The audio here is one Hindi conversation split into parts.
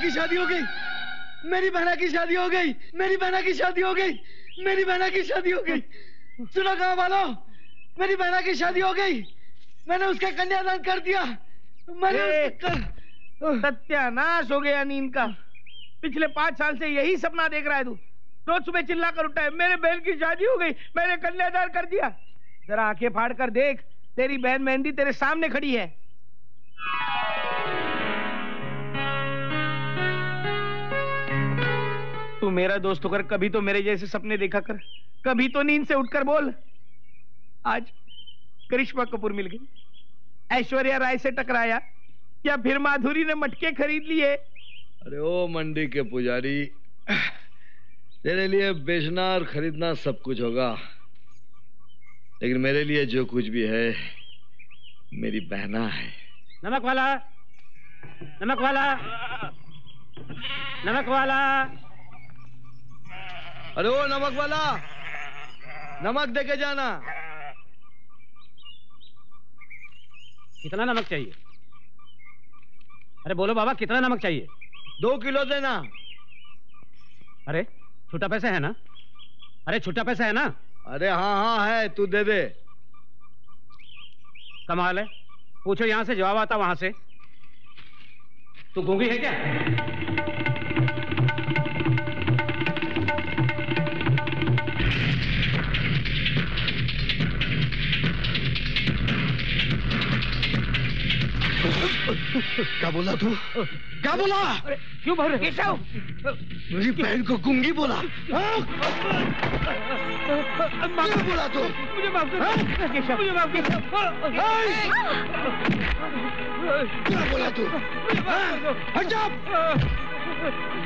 की शादी हो गई। मेरी बहना की शादी हो गई। मेरी बहना की शादी हो गई। मेरी बहना की शादी हो गई। सुनो गाँव वालों मेरी बहना की शादी हो गई। मैंने उसका कन्यादान कर दिया। मैंने सत्यानाश हो गया नींद का। पिछले पाँच साल से यही सपना देख रहा है तू। रोज सुबह चिल्ला कर उठा है मेरे बहन की शादी हो गई मैंने कन्यादान कर दिया। जरा आँखें फाड़ कर देख तेरी बहन मेहंदी तेरे सामने खड़ी है। तू मेरा दोस्त होकर कभी तो मेरे जैसे सपने देखा कर। कभी तो नींद से उठकर बोल आज करिश्मा कपूर मिल गई। ऐश्वर्या राय से टकराया। या फिर माधुरी ने मटके खरीद लिए? अरे ओ मंडी के पुजारी तेरे लिए बेचना और खरीदना सब कुछ होगा। लेकिन मेरे लिए जो कुछ भी है मेरी बहना है। नमक वाला नमक वाला नमक वाला। अरे ओ नमक वाला। नमक देके जाना। कितना नमक चाहिए? अरे बोलो बाबा कितना नमक चाहिए? दो किलो देना। अरे छुट्टा पैसा है ना? अरे छुट्टा पैसा है ना? अरे हाँ हाँ है तू दे दे। कमाल है। पूछो यहाँ से जवाब आता वहाँ से। तू गूँगी है क्या? क्या बोला तू? क्या बोला? क्यों भर केशव! मेरी बहन को गुंगी बोला। हाँ? क्या बोला तू? मुझे माफ़ कर केशव मुझे माफ़ कर क्या बोला तू? हाँ? हट जा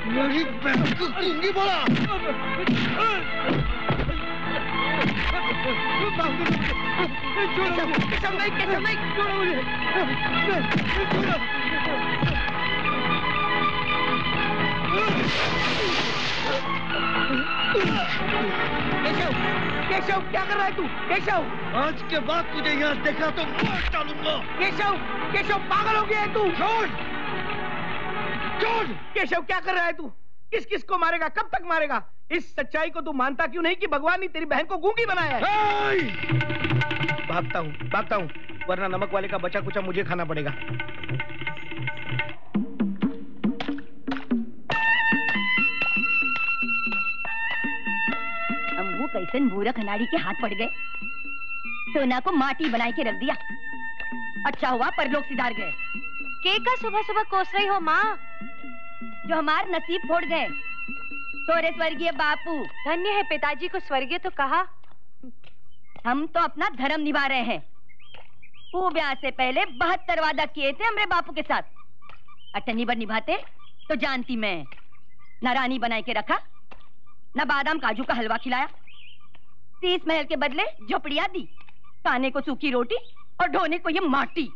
मेरी बहन को गुंगी बोला। छोड़ो केशव केशव क्या कर रहा है तू? केशव आज के बाद तुझे यहाँ देखा तो मार डालूँगा केशव केशव पागल हो गया है तू छोड़ छोड़ केशव क्या कर रहा है तू? किस किस को मारेगा? कब तक मारेगा? इस सच्चाई को तू मानता क्यों नहीं कि भगवान ने तेरी बहन को गूँगी बनाया है? भागता हूँ भागता हूँ वरना नमक वाले का बचा कुचा मुझे खाना पड़ेगा। हम वो कैसन मूर्ख अनाड़ी के हाथ पड़ गए। सोना को माटी बनाए के रख दिया। अच्छा हुआ पर लोग सिधार गए। के का सुबह सुबह कोस रही हो माँ? जो हमार नसीब फोड़ गए। तोरे स्वर्गीय बापू। धन्य है पिताजी को स्वर्गीय तो कहा। हम तो अपना धर्म निभा रहे हैं। ब्याह से पहले बहत्तर वादा किए थे हमरे बापू के साथ। अठन्नी बार निभाते तो जानती मैं। न रानी बनाए के रखा, न बादाम काजू का हलवा खिलाया। तीस महल के बदले झोपड़िया दी, खाने को सूखी रोटी और ढोने को ये माटी।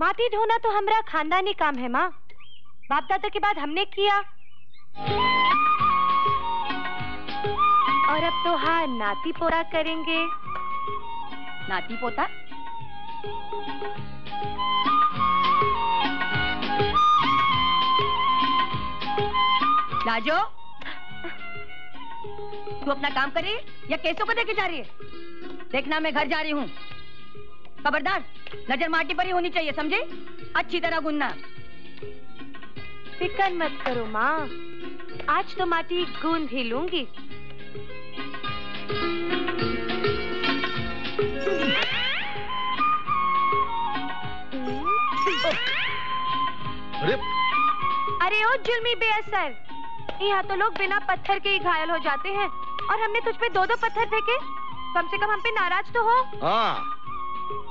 माटी ढोना तो हमारा खानदानी काम है माँ। बाप दादा के बाद हमने किया। और अब तो हाँ नाती पोरा करेंगे। नाती पोता? लाजो तू अपना काम कर रही है या केसों को देके जा रही है? देखना मैं घर जा रही हूँ। खबरदार, नज़र माटी पर ही होनी चाहिए, समझे? अच्छी तरह गुनना। फ़िक्र मत करो माँ। आज तो माटी गूंद ही लूँगी। अरे। अरे ओ जुल्मी बेअसर। यहाँ तो लोग बिना पत्थर के ही घायल हो जाते हैं और हमने तुझ पे दो दो पत्थर फेंके। कम से कम हम पे नाराज़ तो हो। हाँ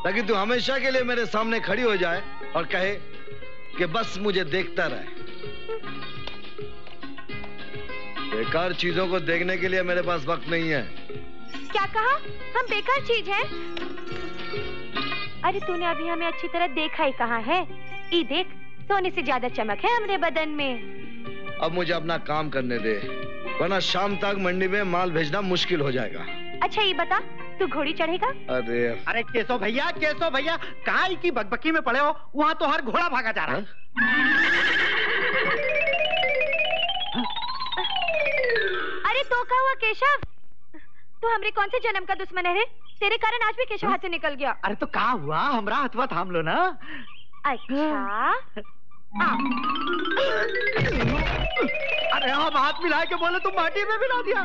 ताकि तू हमेशा के लिए मेरे सामने खड़ी हो जाए और कहे कि बस मुझे देखता रहे। बेकार चीज़ों को देखने के लिए मेरे पास वक्त नहीं है। क्या कहा? हम बेकार चीज़ हैं? अरे तूने अभी हमें अच्छी तरह देखा ही कहा है? ई देख सोने से ज़्यादा चमक है हमरे बदन में। अब मुझे अपना काम करने दे वरना शाम तक मंडी में माल भेजना मुश्किल हो जाएगा। अच्छा ये बता तू घोड़ी चढ़ेगा? अरे। अरे केसो भैया केसो भैया कहाँ की बकबकी में पड़े हो? वहाँ तो हर घोड़ा भागा जा रहा है? अरे तो का हुआ केशव? तू हमरे कौन से जन्म का दुश्मन है रे? तेरे कारण आज भी केशव हाथ से निकल गया। अरे तो कहा हुआ? हमारा हथवा थाम लो ना। अच्छा। अरे हम हाथ मिला के बोले तुम माटी में मिला दिया।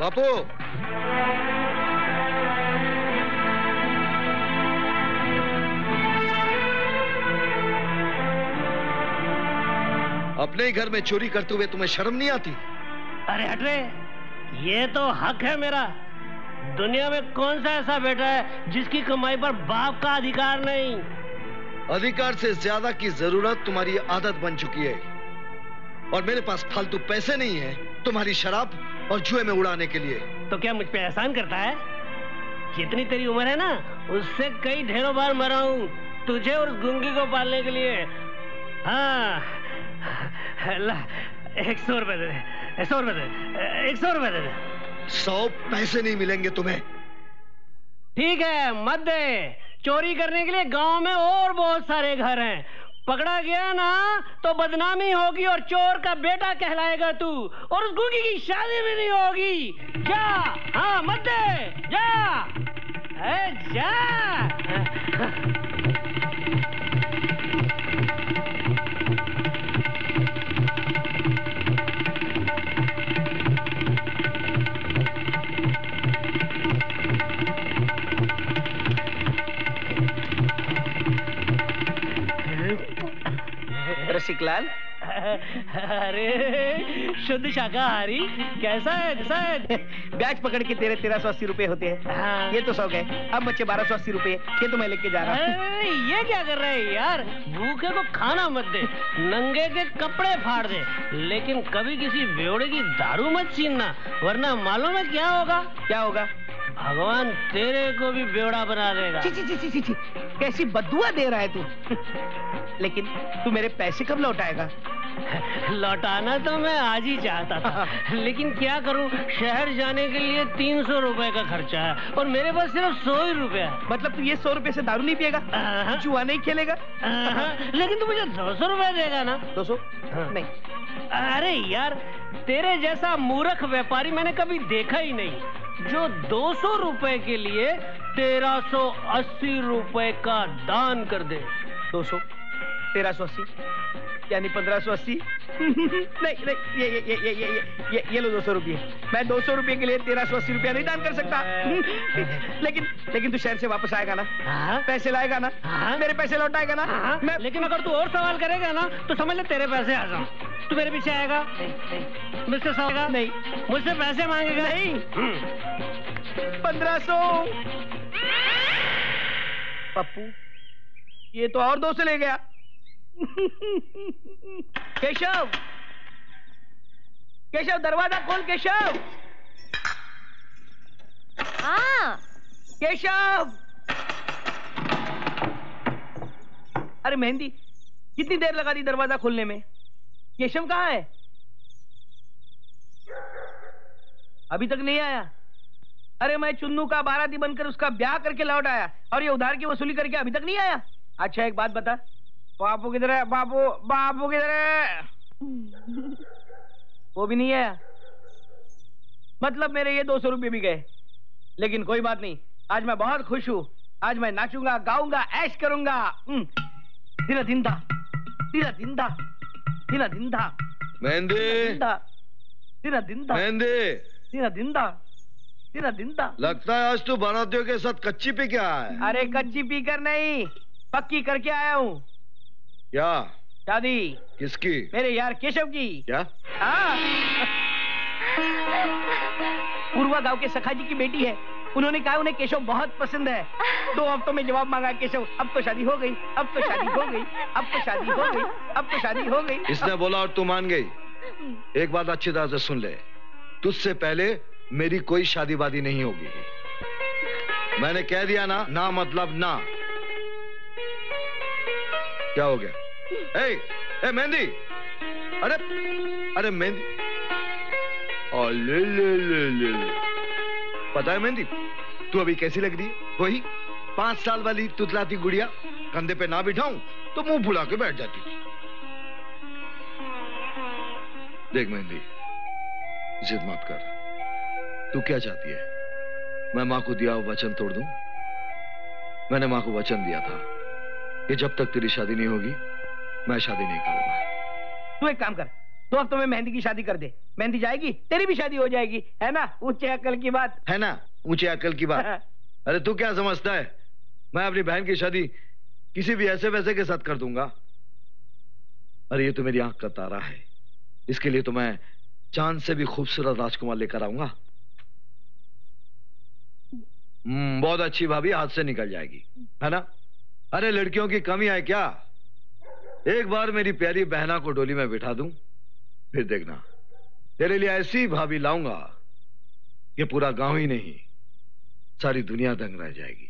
बापू। अपने ही घर में चोरी करते हुए तुम्हें शर्म नहीं आती? अरे हट रे ये तो हक है मेरा। दुनिया में कौन सा ऐसा बेटा है जिसकी कमाई पर बाप का अधिकार नहीं? अधिकार से ज़्यादा की ज़रूरत तुम्हारी आदत बन चुकी है। और मेरे पास फालतू पैसे नहीं है तुम्हारी शराब और जुए में उड़ाने के लिए। तो क्या मुझ पे एहसान करता है? जितनी तेरी उम्र है ना उससे कई ढेरों बार मरा हूँ। तुझे और गुंगी को पालने के लिए। हाँ। एक सौ रुपए दे दे। सौ रुपए दे। एक सौ रुपए दे दे। सौ पैसे नहीं मिलेंगे तुम्हें। ठीक है मत दे। चोरी करने के लिए गाँव में और बहुत सारे घर हैं। पकड़ा गया ना तो बदनामी होगी और चोर का बेटा कहलाएगा तू। और उस गुगी की शादी भी नहीं होगी। जा हाँ मत दे जा। ए, जा। रसिकलाल अरे शुद्ध शाकाहारी। कैसा है कैसा है? ब्याज पकड़ के तेरे तेरह सौ अस्सी रुपए होते हैं। हाँ। ये तो सौ गए अब बच्चे बारह सौ अस्सी रुपए ये तो मैं लेके जा रहा हूँ। ये क्या कर रहे हैं यार? भूखे को खाना मत दे नंगे के कपड़े फाड़ दे। लेकिन कभी किसी बेवड़े की दारू मत छीनना वरना मालूम है क्या होगा? क्या होगा? भगवान तेरे को भी बेवड़ा बना देगा। ची ची ची ची ची ची। कैसी बदुआ दे रहा है तू। लेकिन तू मेरे पैसे कब लौटाएगा? लौटाना तो मैं आज ही चाहता था। लेकिन क्या करूँ? शहर जाने के लिए तीन सौ रुपए का खर्चा है और मेरे पास सिर्फ़ सौ ही रुपया है। मतलब तू ये सौ रुपए से दारू नहीं पिएगा। जुआ नहीं खेलेगा? लेकिन तू मुझे दो सौ रुपए देगा ना। दो सौ? हाँ। नहीं। अरे यार तेरे जैसा मूर्ख व्यापारी मैंने कभी देखा ही नहीं। जो दो सौ रुपए के लिए तेरह सौ अस्सी रुपए का दान कर दे। दो सौ? तेरह सौ अस्सी? यानी पंद्रह सौ अस्सी। नहीं नहीं ये ये ये ये ये ये ये, ये लो दो सौ रुपये। मैं दो सौ रुपये के लिए तेरह सौ अस्सी रुपया नहीं दान कर सकता। लेकिन लेकिन तू शहर से वापस आएगा ना? आ? पैसे लाएगा ना? आ? मेरे पैसे लौटाएगा ना? हाँ। मैं लेकिन अगर तू और सवाल करेगा ना तो समझ ले तेरे पैसे आ जाओ। तू मेरे पीछे आएगा। मुझसे सवाल नहीं। मुझसे पैसे मांगेगा। नहीं। हम्म। पंद्रह सौ। पप्पू ये तो और दो से ले गया। केशव! केशव दरवाज़ा खोल केशव! हाँ। केशव! अरे मेहंदी कितनी देर लगा दी दरवाज़ा खोलने में? केशव कहाँ है? अभी तक नहीं आया। अरे मैं चुन्नू का बाराती बनकर उसका ब्याह करके लौट आया और ये उधार की वसूली करके अभी तक नहीं आया। अच्छा एक बात बता। बापू किधर है? बापू बापू किधर है? वो भी नहीं आया मतलब मेरे ये दो सौ रुपये भी गए। लेकिन कोई बात नहीं। आज मैं बहुत खुश हूँ। आज मैं नाचूँगा गाऊँगा ऐश करूँगा। हम्म। दिना दिंदा। दिना दिंदा। दिना दिंदा। मेहंदी। दिंदा। दिना दिंदा। मेहंदी। दिना दिंदा। दिना दिंदा। लगता है आज तू बारातियों के साथ कच्ची पे क्या है। अरे कच्ची पीकर नहीं। पक्की करके आया हूँ। क्या शादी किसकी? मेरे यार केशव की। क्या हाँ पूर्वा गाँव के सखा जी की बेटी है। उन्होंने कहा उन्हें केशव बहुत पसंद है। दो हफ्तों में जवाब मांगा केशव अब तो शादी हो गई अब तो शादी हो गई अब तो शादी हो गई अब तो शादी हो गई। इसने बोला और तू मान गई। एक बात अच्छी तरह से सुन ले। तुझसे पहले मेरी कोई शादी वादी नहीं होगी। मैंने कह दिया ना ना मतलब ना। क्या हो गया? ए, ए मेहंदी अरे अरे मेहंदी ले, ले, ले, ले, ले। पता है मेहंदी तू अभी कैसी लग रही है? वही पाँच साल वाली तुतलाती गुड़िया कंधे पे ना बिठाऊं तो मुँह फुला के बैठ जाती थी। देख मेहंदी जिद मत कर। तू क्या चाहती है? मैं माँ को दिया वचन तोड़ दूँ? मैंने माँ को वचन दिया था। कि जब तक तेरी शादी नहीं होगी मैं शादी नहीं करूँगा। तू एक काम कर दो हफ्तों में मेहंदी की शादी कर दे। मेहंदी जाएगी तेरी भी शादी हो जाएगी है ना? ऊँचे अकल की बात। है ना? ऊँचे अकल की बात। अरे तू क्या समझता है? मैं अपनी बहन की शादी किसी भी ऐसे वैसे के साथ कर दूँगा। अरे ये तो मेरी आँख का तारा है। इसके लिए तो मैं चाँद से भी खूबसूरत राजकुमार लेकर आऊँगा। हम्म, बहुत अच्छी भाभी हाथ से निकल जाएगी। है ना? अरे, लड़कियों की कमी है क्या? एक बार मेरी प्यारी बहना को डोली में बिठा दूँ, फिर देखना। तेरे लिए ऐसी भाभी लाऊँगा कि पूरा गाँव ही नहीं, सारी दुनिया दंग रह जाएगी।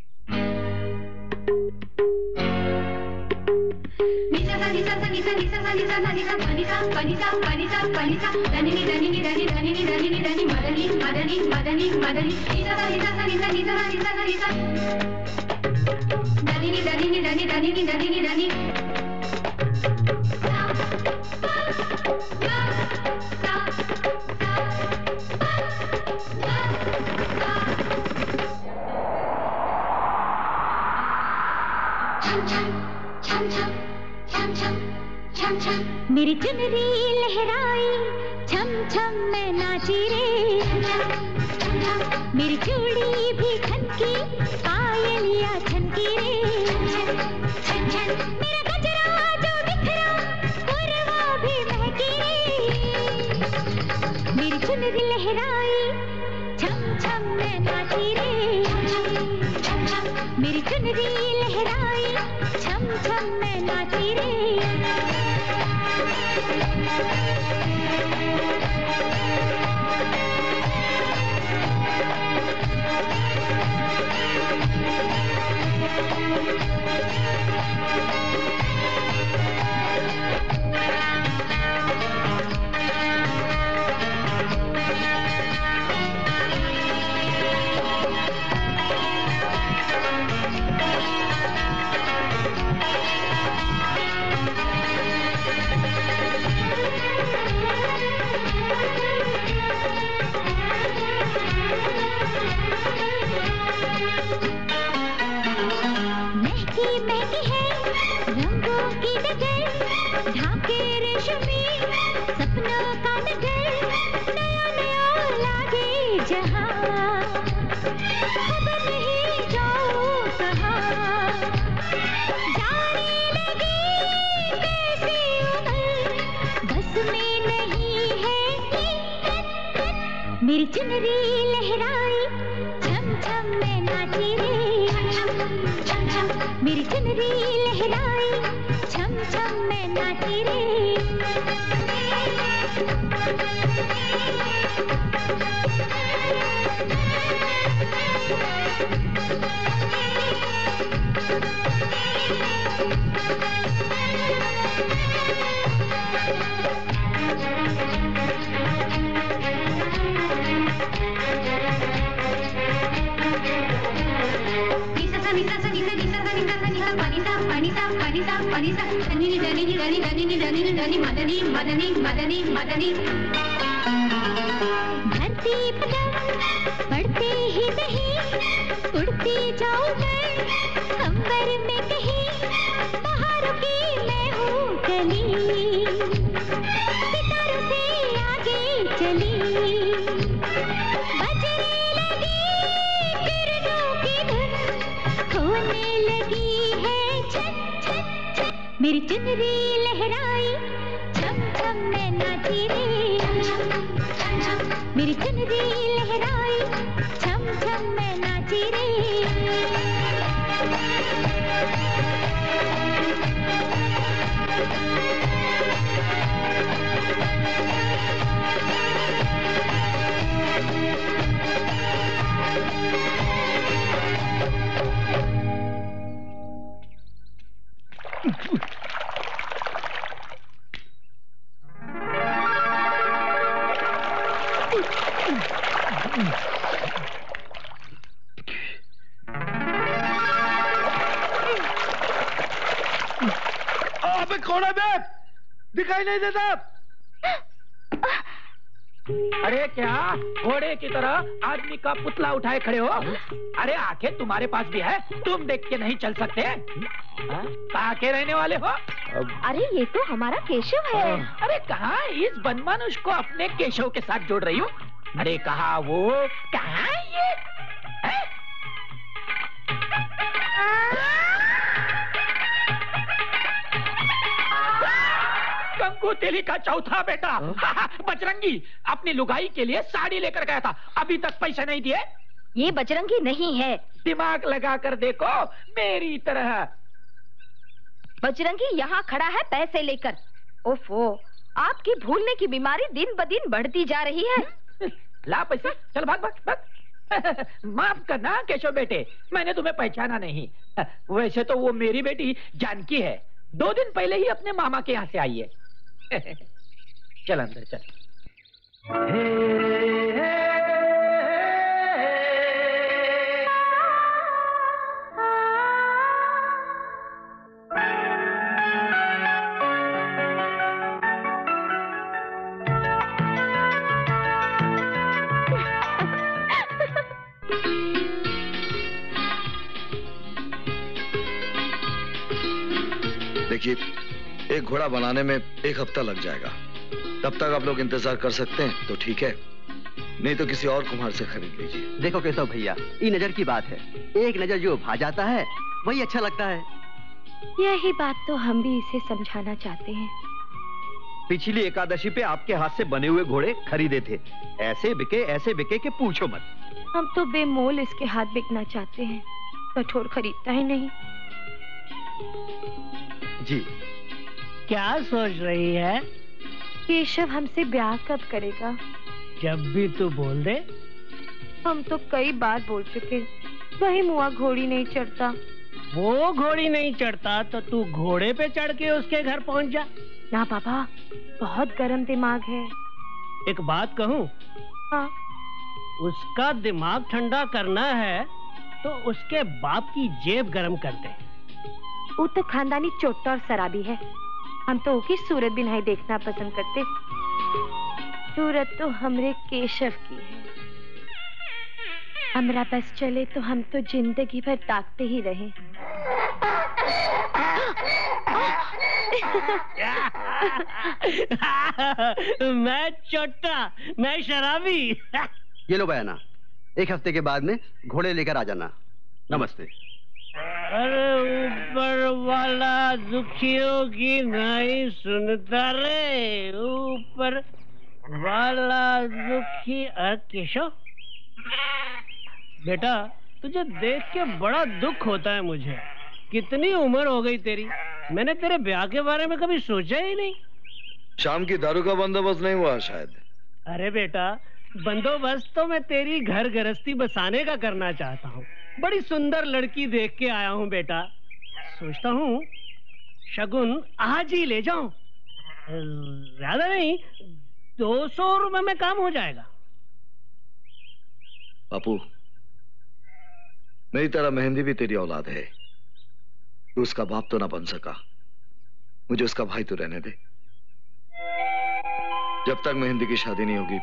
मेरी चुनरी लहराई छम छम मैं नाची रे। मेरी चूड़ी madani madani madani मेरी लहराई दिखाई नहीं देता अरे क्या? घोड़े की तरह आदमी का पुतला उठाए खड़े हो? अरे आँखें तुम्हारे पास भी है तुम देख के नहीं चल सकते। हाँ? के रहने वाले हो? अरे ये तो हमारा केशव है। अरे कहा? इस बनमानुष को अपने केशव के साथ जोड़ रही हूँ। अरे कहा वो? कहा ये? कंकु तेली का चौथा बेटा। बजरंगी अपनी लुगाई के लिए साड़ी लेकर गया था। अभी तक पैसे नहीं दिए। ये बजरंगी नहीं है। दिमाग लगा कर देखो मेरी तरह। बजरंगी यहाँ खड़ा है पैसे लेकर। ओफो आपकी भूलने की बीमारी दिन ब दिन बढ़ती जा रही है। ला पैसे चल भाग भाग भाग। माफ़ करना केशव बेटे मैंने तुम्हें पहचाना नहीं। वैसे तो वो मेरी बेटी जानकी है। दो दिन पहले ही अपने मामा के यहाँ से आई है। चल अंदर चल। देखिए एक घोड़ा बनाने में एक हफ़्ता लग जाएगा। तब तक आप लोग इंतज़ार कर सकते हैं तो ठीक है। नहीं तो किसी और कुम्हार से खरीद लीजिए। देखो केशव भैया ये नज़र की बात है। एक नज़र जो भा जाता है वही अच्छा लगता है। यही बात तो हम भी इसे समझाना चाहते हैं। पिछली एकादशी पे आपके हाथ से बने हुए घोड़े खरीदे थे। ऐसे बिके ऐसे बिके के पूछो मत। हम तो बेमोल इसके हाथ बिकना चाहते हैं कठोर खरीदता ही नहीं। जी। क्या सोच रही है? केशव हमसे ब्याह कब करेगा? जब भी तू बोल दे। हम तो कई बार बोल चुके वही मुआ घोड़ी नहीं चढ़ता। वो घोड़ी नहीं चढ़ता तो तू घोड़े पे चढ़ के उसके घर पहुँच जा। ना पापा बहुत गर्म दिमाग है। एक बात कहूँ? हाँ। उसका दिमाग ठंडा करना है तो उसके बाप की जेब गर्म कर दे। वो तो खानदानी चोट्टा और शराबी है। हम तो उसकी सूरत भी नहीं देखना पसंद करते। सूरत तो हमरे केशव की है। हमरा बस चले तो हम तो ज़िंदगी भर ताकते ही रहे। मैं चोट्टा मैं शराबी। ये लो बयाना। एक हफ़्ते के बाद में घोड़े लेकर आ जाना। नमस्ते। अरे ऊपर वाला दुखियों की नहीं सुनता रे ऊपर वाला दुखी केशव। बेटा तुझे देख के बड़ा दुख होता है मुझे। कितनी उम्र हो गई तेरी? मैंने तेरे ब्याह के बारे में कभी सोचा ही नहीं। शाम की दारू का बंदोबस्त नहीं हुआ शायद? अरे बेटा बंदोबस्त तो मैं तेरी घर गृहस्थी बसाने का करना चाहता हूँ। बड़ी सुंदर लड़की देख के आया हूँ बेटा। सोचता हूँ, शगुन आज ही ले जाऊँ। ज़्यादा नहीं, दो सौ रुपए में काम हो जाएगा। बापू, मेरी तरह मेहंदी भी तेरी औलाद है। तू उसका बाप तो ना बन सका। मुझे उसका भाई तो रहने दे। जब तक मेहंदी की शादी नहीं होगी,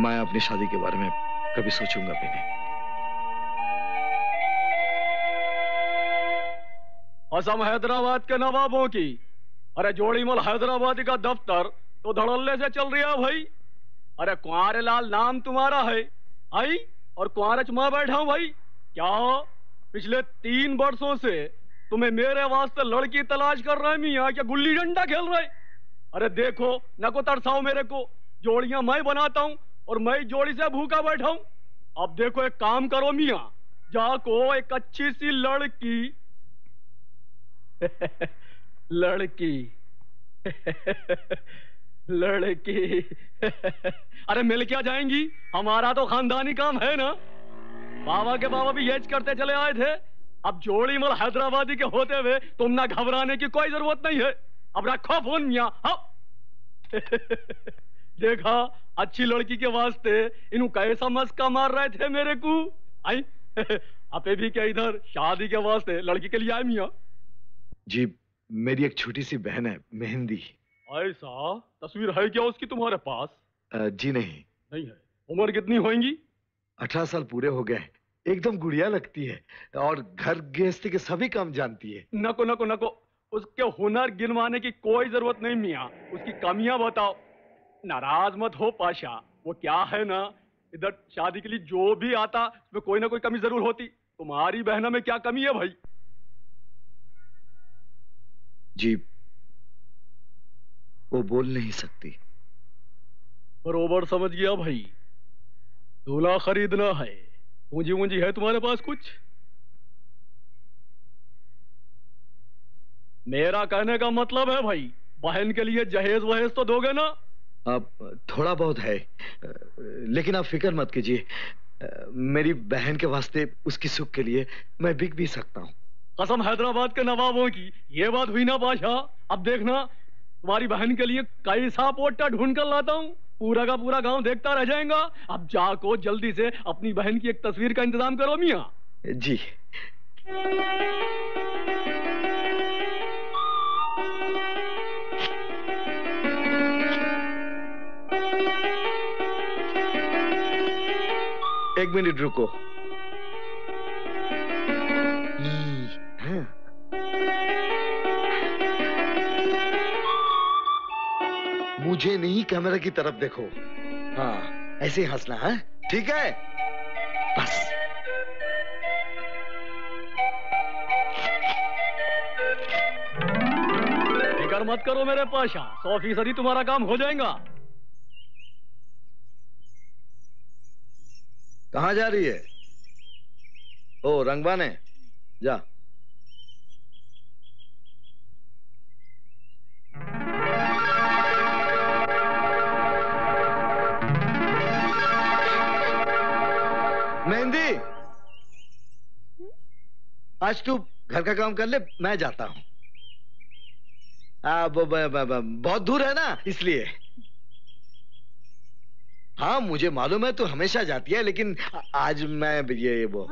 मैं अपनी शादी के बारे में कभी सोचूँगा भी नहीं। असम हैदराबाद के नवाबों की। अरे जोड़ीमल हैदराबादी का दफ्तर तो धड़ल्ले से चल रहा भाई। अरे कुंवारे लाल नाम तुम्हारा है, आई? और कुंवारे चुमा बैठा हूँ भाई। क्या पिछले तीन वर्षों से तुम्हें मेरे वास्ते लड़की तलाश कर रहे मियाँ, क्या गुल्ली डंडा खेल रहे अरे देखो, न को तरसाओ मेरे को। जोड़ियाँ मैं बनाता हूँ और मैं जोड़ी से भूखा बैठा हूँ। अब देखो, एक काम करो मियाँ, जाको एक अच्छी सी लड़की लड़की। लड़की। अरे मिल क्या जाएँगी? हमारा तो खानदानी काम है ना? बाबा के बाबा भी यज करते चले आए थे। अब जोड़ी मल हैदराबादी के होते हुए तुम ना घबराने की कोई ज़रूरत नहीं है। अब रखो फ़ोन मिया देखा, अच्छी लड़की के वास्ते इन कैसा मस्का मार रहे थे मेरे को? आई? अपे भी क्या इधर? शादी के वास्ते लड़की के लिए आए मिया। जी मेरी एक छोटी सी बहन है मेहंदी। ऐसा तस्वीर है क्या उसकी तुम्हारे पास? अ, जी नहीं। नहीं है। उम्र कितनी होगी अठारह साल पूरे हो गए एकदम गुड़िया लगती है और घर गृहस्थी के सभी काम जानती है। नको नको नको। उसके हुनर गिनवाने की कोई ज़रूरत नहीं मियाँ। उसकी कमियाँ बताओ। नाराज़ मत हो पाशा। वो क्या है ना? इधर शादी के लिए जो भी आता उसमें कोई ना कोई कमी ज़रूर होती। तुम्हारी बहना में क्या कमी है भाई? जी वो बोल नहीं सकती। बरोबर समझ गया भाई। दूल्हा खरीदना है। पूंजी वूंजी है तुम्हारे पास कुछ? मेरा कहने का मतलब है भाई बहन के लिए जहेज वहेज तो दोगे ना? अब थोड़ा बहुत है लेकिन आप फ़िक्र मत कीजिए। मेरी बहन के वास्ते उसकी सुख के लिए मैं बिक भी सकता हूँ। कसम हैदराबाद के नवाबों की। ये बात हुई ना बादशाह? अब देखना, तुम्हारी बहन के लिए कैसा पोटा ढूंढ कर लाता हूँ। पूरा का पूरा गाँव देखता रह जाएगा। अब जाको जल्दी से अपनी बहन की एक तस्वीर का इंतज़ाम करो, मिया। जी। एक मिनट रुको। मुझे नहीं कैमरा की तरफ़ देखो। हाँ ऐसे ही हंसना है? ठीक है? बस। फिकर मत करो मेरे पाशा सौ फ़ीसदी तुम्हारा काम हो जाएगा। कहाँ जा रही है? ओ रंगबाने जा। मेहंदी। आज तू घर का काम कर ले, मैं जाता हूँ। बहुत दूर है ना, इसलिए। हाँ मुझे मालूम है, तू हमेशा जाती है, लेकिन आज मैं ये ये वो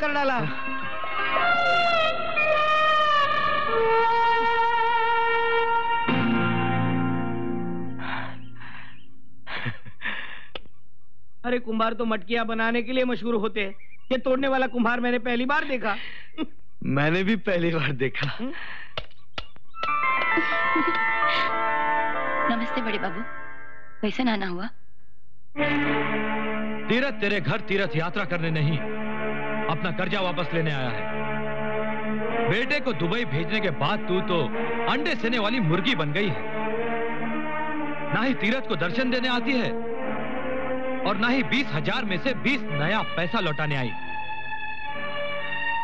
कर डाला। अरे कुम्हार तो मटकियाँ बनाने के लिए मशहूर होते हैं। ये तोड़ने वाला कुम्हार मैंने पहली बार देखा। मैंने भी पहली बार देखा। नमस्ते बड़े बाबू। कैसे नाना हुआ। तीरथ तेरे घर तीर्थ यात्रा करने नहीं। अपना कर्जा वापस लेने आया है। बेटे को दुबई भेजने के बाद तू तो अंडे सेने वाली मुर्गी बन गई है। ना ही तीरथ को दर्शन देने आती है और ना ही बीस हज़ार में से बीस नया पैसा लौटाने आई।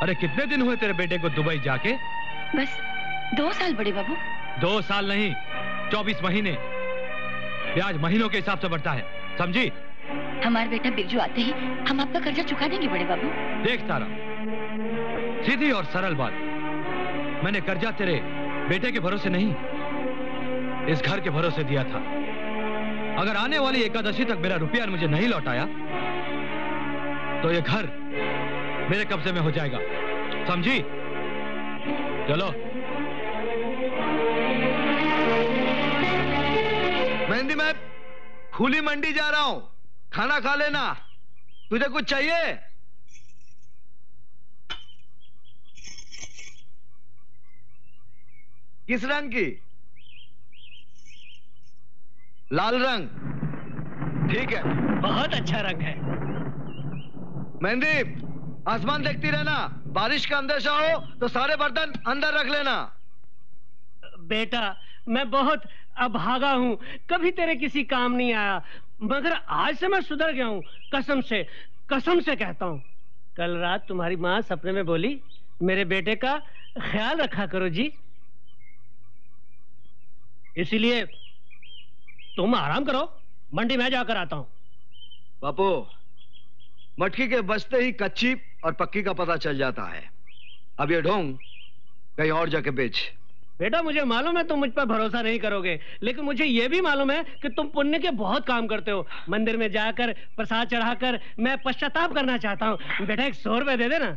अरे कितने दिन हुए तेरे बेटे को दुबई जाके? बस दो साल बड़े बाबू। दो साल नहीं चौबीस महीने। ब्याज महीनों के हिसाब से बढ़ता है। समझी? हमारा बेटा बिरजू आते ही हम आपका कर्जा चुका देंगे बड़े बाबू। देख तारा, सीधी और सरल बात। मैंने कर्जा तेरे बेटे के भरोसे नहीं, इस घर के भरोसे दिया था। अगर आने वाली एकादशी तक मेरा रुपया मुझे नहीं लौटाया तो ये घर मेरे कब्जे में हो जाएगा। समझी? चलो। मेहंदी मैं खुली मंडी जा रहा हूँ। खाना खा लेना। तुझे कुछ चाहिए? किस रंग की? लाल रंग। ठीक है। बहुत अच्छा रंग है। मेहंदी आसमान देखती रहना। बारिश का अंदेशा हो तो सारे बर्तन अंदर रख लेना। बेटा मैं बहुत अभागा हूँ। कभी तेरे किसी काम नहीं आया। मगर आज से मैं सुधर गया हूँ। कसम से कसम से कहता हूँ। कल रात तुम्हारी माँ सपने में बोली, मेरे बेटे का ख्याल रखा करो जी। इसीलिए तुम आराम करो, मंडी में जाकर आता हूँ। बापू, मटकी के बचते ही कच्ची और पक्की का पता चल जाता है। अब ये ढोंग कहीं और जाके बेच। बेटा मुझे मालूम है तुम मुझ पर भरोसा नहीं करोगे लेकिन मुझे ये भी मालूम है कि तुम पुण्य के बहुत काम करते हो। मंदिर में जाकर प्रसाद चढ़ाकर मैं पश्चाताप करना चाहता हूँ। बेटा एक सौ रुपए दे देना।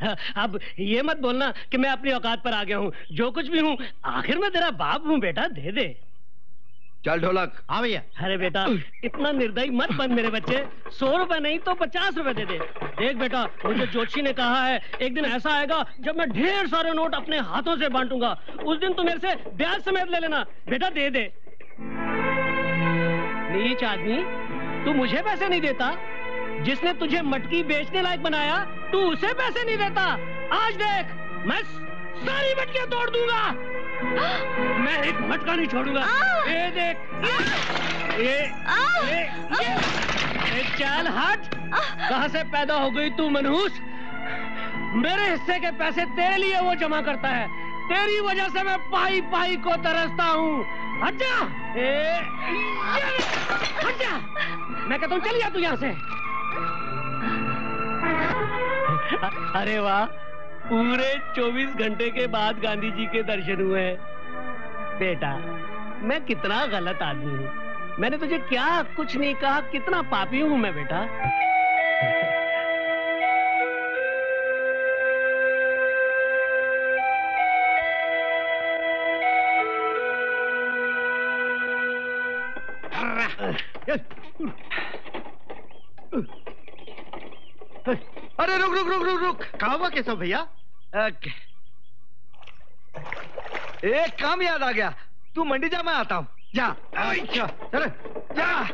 हाँ, अब ये मत बोलना कि मैं अपनी औकात पर आ गया हूँ। जो कुछ भी हूँ आखिर में तेरा बाप हूँ बेटा दे दे। चल ढोलक। हाँ भैया। अरे बेटा इतना निर्दयी मत बन मेरे बच्चे। सौ रुपए नहीं तो पचास रुपए दे दे। देख बेटा मुझे जोशी ने कहा है एक दिन ऐसा आएगा जब मैं ढेर सारे नोट अपने हाथों से बांटूँगा। उस दिन तू मेरे से ब्याज समेत ले लेना। बेटा दे दे। नीच आदमी तू मुझे पैसे नहीं देता। जिसने तुझे मटकी बेचने लायक बनाया तू उसे पैसे नहीं देता। आज देख मैं सारी मटकियाँ तोड़ दूँगा। मैं एक मटका नहीं छोड़ूँगा। ये देख। ये! ये ये चाल हट। कहाँ से पैदा हो गई तू मनहूस? मेरे हिस्से के पैसे तेरे लिए वो जमा करता है। तेरी वजह से मैं पाई पाई को तरसता हूँ। हट जा हट जा मैं कहता हूँ चल जा तू यहाँ से। अरे वाह। पूरे 24 घंटे के बाद गांधी जी के दर्शन हुए बेटा, मैं कितना गलत आदमी हूँ। मैंने तुझे क्या कुछ नहीं कहा, कितना पापी हूँ मैं बेटा। अरे, रुक रुक रुक रुक रुक। कहा हुआ केशव भैया? एक काम याद आ गया। तू मंडी जा मैं आता हूँ। जा। अच्छा चल। जा।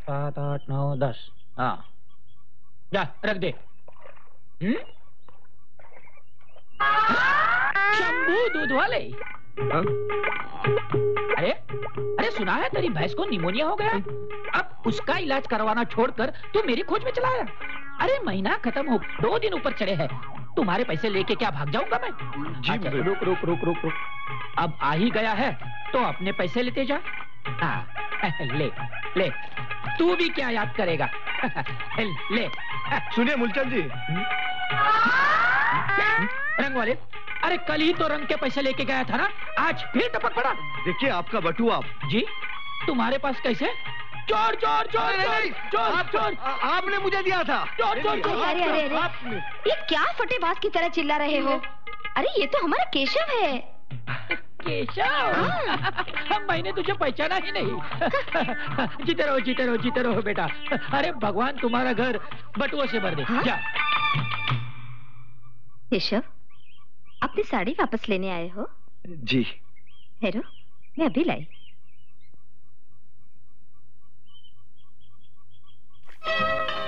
सात आठ नौ दस। हाँ। जा रख दे। हम्म? शंभू दूध वाले। अरे अरे सुना है तेरी भैंस को निमोनिया हो गया? अब उसका इलाज करवाना छोड़कर तू मेरी खोज में चला आया। अरे महीना खत्म हो दो दिन ऊपर चढ़े हैं। तुम्हारे पैसे लेके क्या भाग जाऊँगा मैं? अच्छा, रुक रुक रुक रुक रुक। अब आ ही गया है तो अपने पैसे लेते जा। हाँ ले ले। तू भी क्या याद करेगा? ले। सुनिए मुलचंद जी। रंग वाले अरे कल ही तो रंग के पैसे लेके गया था ना? आज फिर टपक पड़ा। देखिए आपका बटुआ जी तुम्हारे पास कैसे? चोर चोर चोर नहीं, चोर नहीं, चोर आप- चोर। आपने मुझे दिया था। चोर चोर चोर। अरे अरे अरे। ये क्या फटेबाज की तरह चिल्ला रहे हो? अरे ये तो हमारा केशव है। केशव? मैंने तुझे पहचाना ही नहीं। जीते रहो जीते रहो जीते रहो बेटा। अरे भगवान तुम्हारा घर बटुओं से भर दे। जा। केशव? अपनी साड़ी वापस लेने आए हो? जी। हेरो मैं अभी लाई। Thank ढूंढ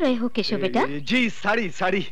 रहे हो केशव बेटा? जी साड़ी साड़ी।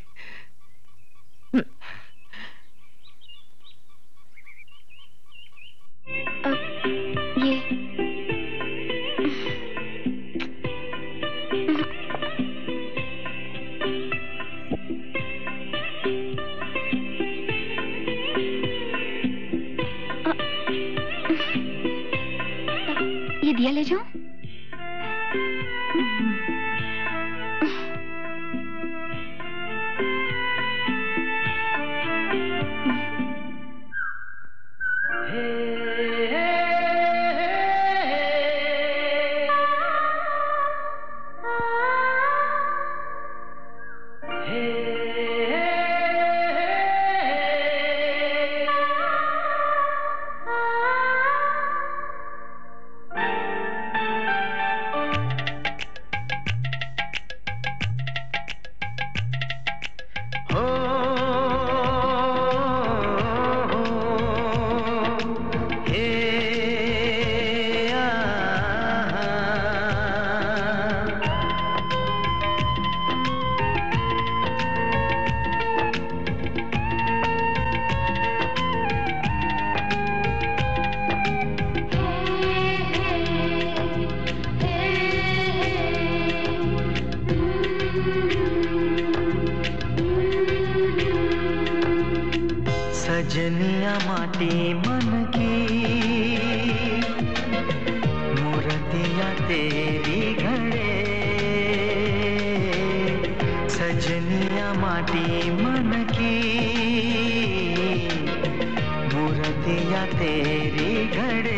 तेरी घड़े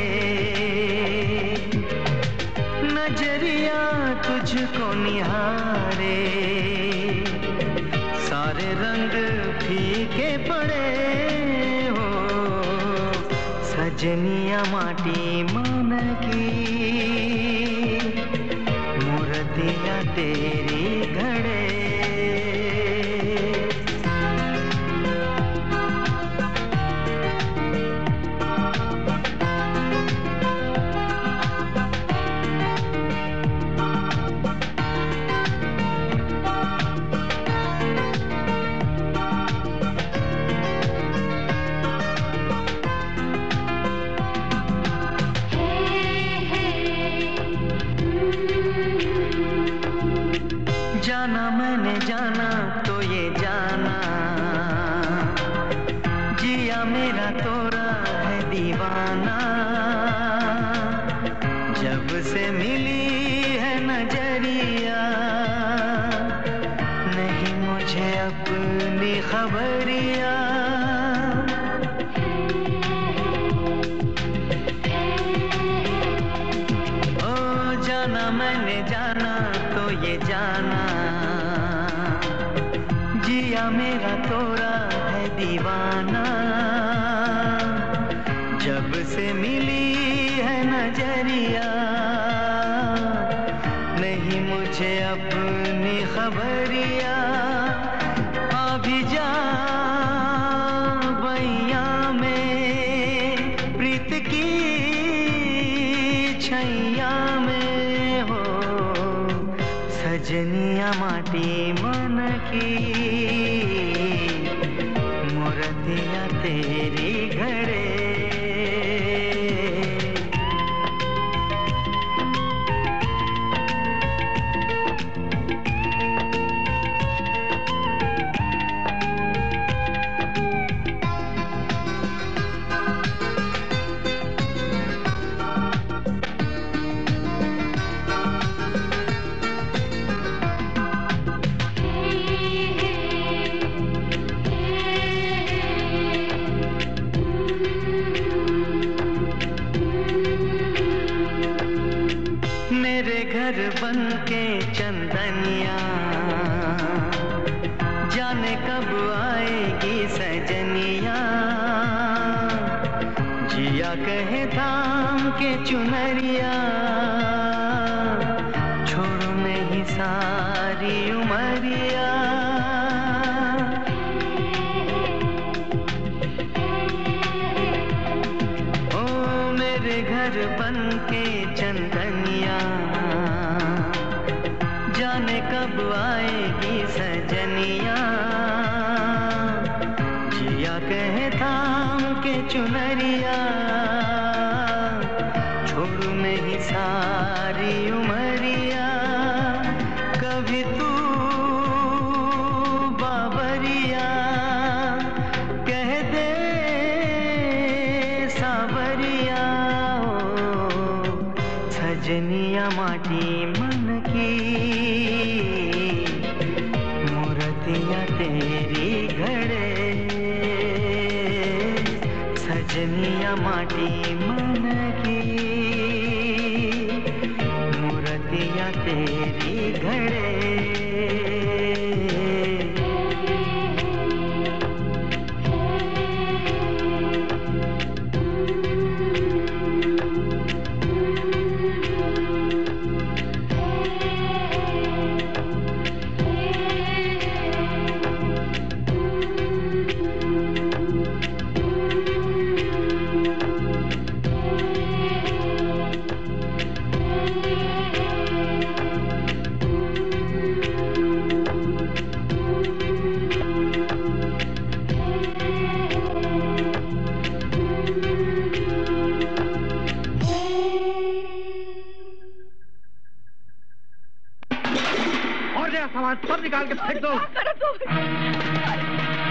दो।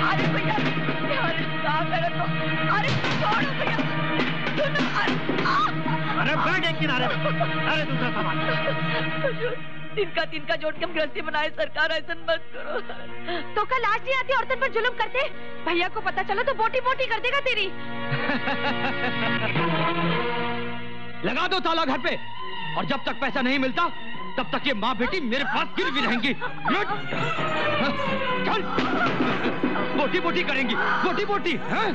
अरे भैया अरे अरे छोड़ो भैया अरे अरे बैठ एक किनारे अरे दूसरा सामान। तिनका तिनका जोड़ के हम गृहस्थी बनाए सरकार ऐसा मत करो। तो कल आज नहीं आती औरतन पर जुल्म करते? भैया को पता चलो तो बोटी बोटी कर देगा तेरी। लगा दो ताला घर पे। और जब तक पैसा नहीं मिलता तब तक ये माँ बेटी मेरे पास गिरवी रहेंगी। हाँ, चल। बोटी बोटी करेंगी बोटी बोटी हाँ?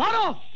मारो।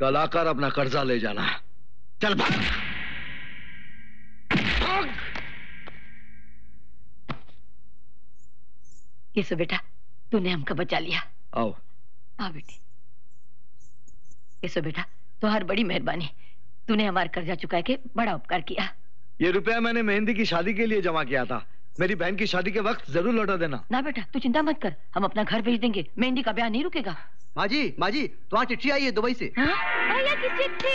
कल आकर अपना कर्जा ले जाना। चल भाग। केसो बेटा तूने हमको बचा लिया। आओ। आ बेटी। केसो बेटा तुम्हारी बड़ी मेहरबानी। तूने हमारा कर्जा चुका के बड़ा उपकार किया। ये रुपया मैंने मेहंदी की शादी के लिए जमा किया था। मेरी बहन की शादी के वक्त ज़रूर लौटा देना। ना बेटा तू चिंता मत कर। हम अपना घर भेज देंगे। मेहंदी का ब्याह नहीं रुकेगा। माँ जी माँ जी तुम्हारी चिट्ठी आई है दुबई से। भैया की चिट्ठी?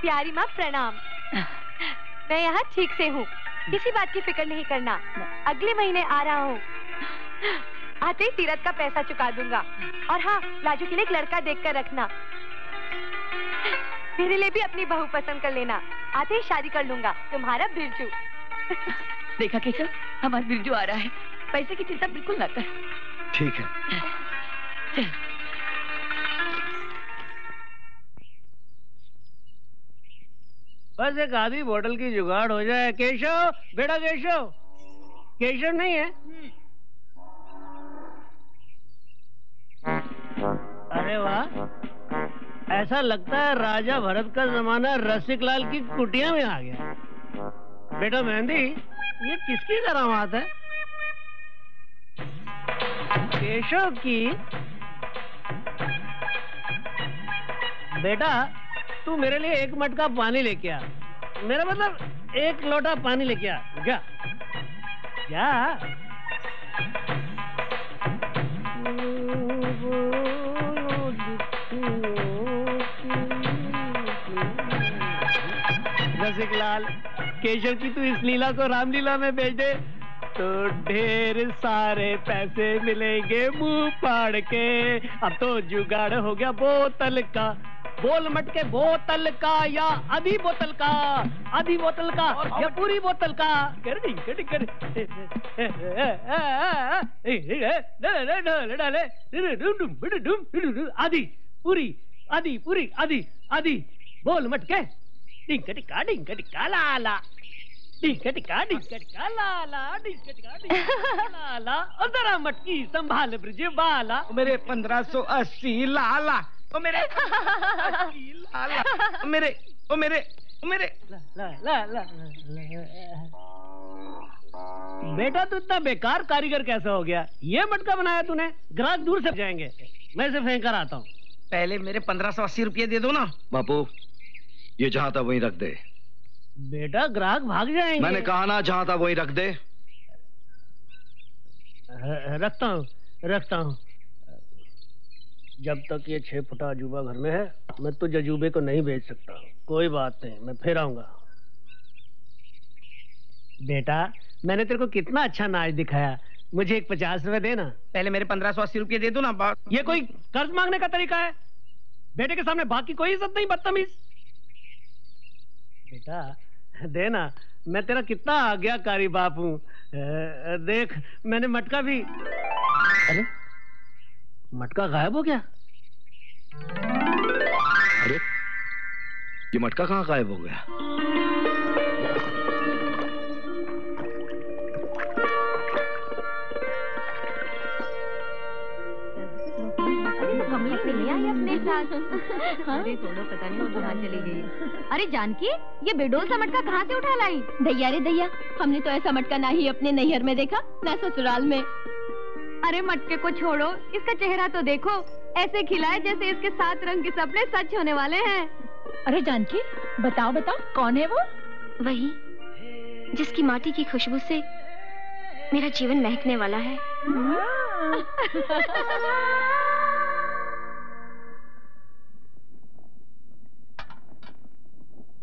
प्यारी माँ प्रणाम। मैं यहाँ ठीक से हूँ। किसी बात की फ़िक्र नहीं करना। अगले महीने आ रहा हूँ। आते ही तीरथ का पैसा चुका दूँगा। और हाँ लाजू के लिए एक लड़का देख कर रखना। मेरे लिए भी अपनी बहू पसंद कर लेना। आते ही शादी कर लूँगा। तुम्हारा बिरजू। देखा केशव हमारा बिरजू आ रहा है। पैसे की चिंता बिल्कुल ना कर। ठीक है। चल। बस एक आधी बोतल की जुगाड़ हो जाए। केशव बेटा केशव। केशव नहीं है? अरे वाह। ऐसा लगता है राजा भरत का जमाना रसिक लाल की कुटिया में आ गया। बेटा मेहंदी, ये किसकी करामात है? केशव की? बेटा, तू मेरे लिए एक मटका पानी लेके आ। मेरा मतलब एक लोटा पानी लेके आ। जा। जा। रसिक लाल केशव की तू इस लीला को रामलीला में भेज दे। तो ढेर सारे पैसे मिलेंगे मुँह फाड़ के। अब तो जुगाड़ हो गया बोतल का। बोल मटके बोतल का या आधी बोतल का? आधी बोतल का या पूरी बोतल का? कर दी कर दी कर आधी पूरी आधी पूरी आधी आधी। बोल मटके डिंक टिका डिंक टिका लाला। डिंक टिका डिंक टिका लाला डिंक टिका डिंक लाला। और जरा मटकी संभाल ब्रिज वाला मेरे पंद्रह सौ अस्सी लाला। ओ मेरे लाला। ओ मेरे ओ मेरे ओ मेरे। ला ला ला। बेटा तू इतना बेकार कारीगर कैसे हो गया? ये मटका बनाया तूने ग्राहक दूर से जाएँगे। मैं इसे फेंक कर आता हूँ। पहले मेरे पंद्रह सौ अस्सी रुपये दे दो ना। बापू ये जहाँ था वहीं रख दे। बेटा ग्राहक भाग जाएँगे। मैंने कहा ना जहाँ था वहीं रख दे। रखता हूँ रखता हूँ। जब तक ये छह फुटा अजूबा घर में है मैं तुझ अजूबे को नहीं भेज सकता। कोई बात नहीं मैं फिर आऊँगा। बेटा मैंने तेरे को कितना अच्छा नाच दिखाया। मुझे एक पचास रुपए देना। पहले मेरे पंद्रह सौ अस्सी रुपये दे दो ना बात ये कोई कर्ज मांगने का तरीका है? बेटे के सामने बाकी कोई इज़्ज़त नहीं बदतमीज। बेटा, देना, मैं तेरा कितना आज्ञाकारी बाप हूँ। देख, मैंने मटका भी अरे, मटका गायब हो गया? अरे, ये मटका कहाँ गायब हो गया? अरे छोड़ो पता नहीं वो कहाँ चली गई। अरे जानकी ये बेडोल सा मटका कहाँ से उठा लाई? दैया रे दैया हमने तो ऐसा मटका ना ही अपने नैहर में देखा ना ससुराल में। अरे मटके को छोड़ो इसका चेहरा तो देखो। ऐसे खिलाए जैसे इसके सात रंग के सपने सच होने वाले हैं। अरे जानकी बताओ बताओ कौन है वो? वही जिसकी माटी की खुशबू से मेरा जीवन महकने वाला है।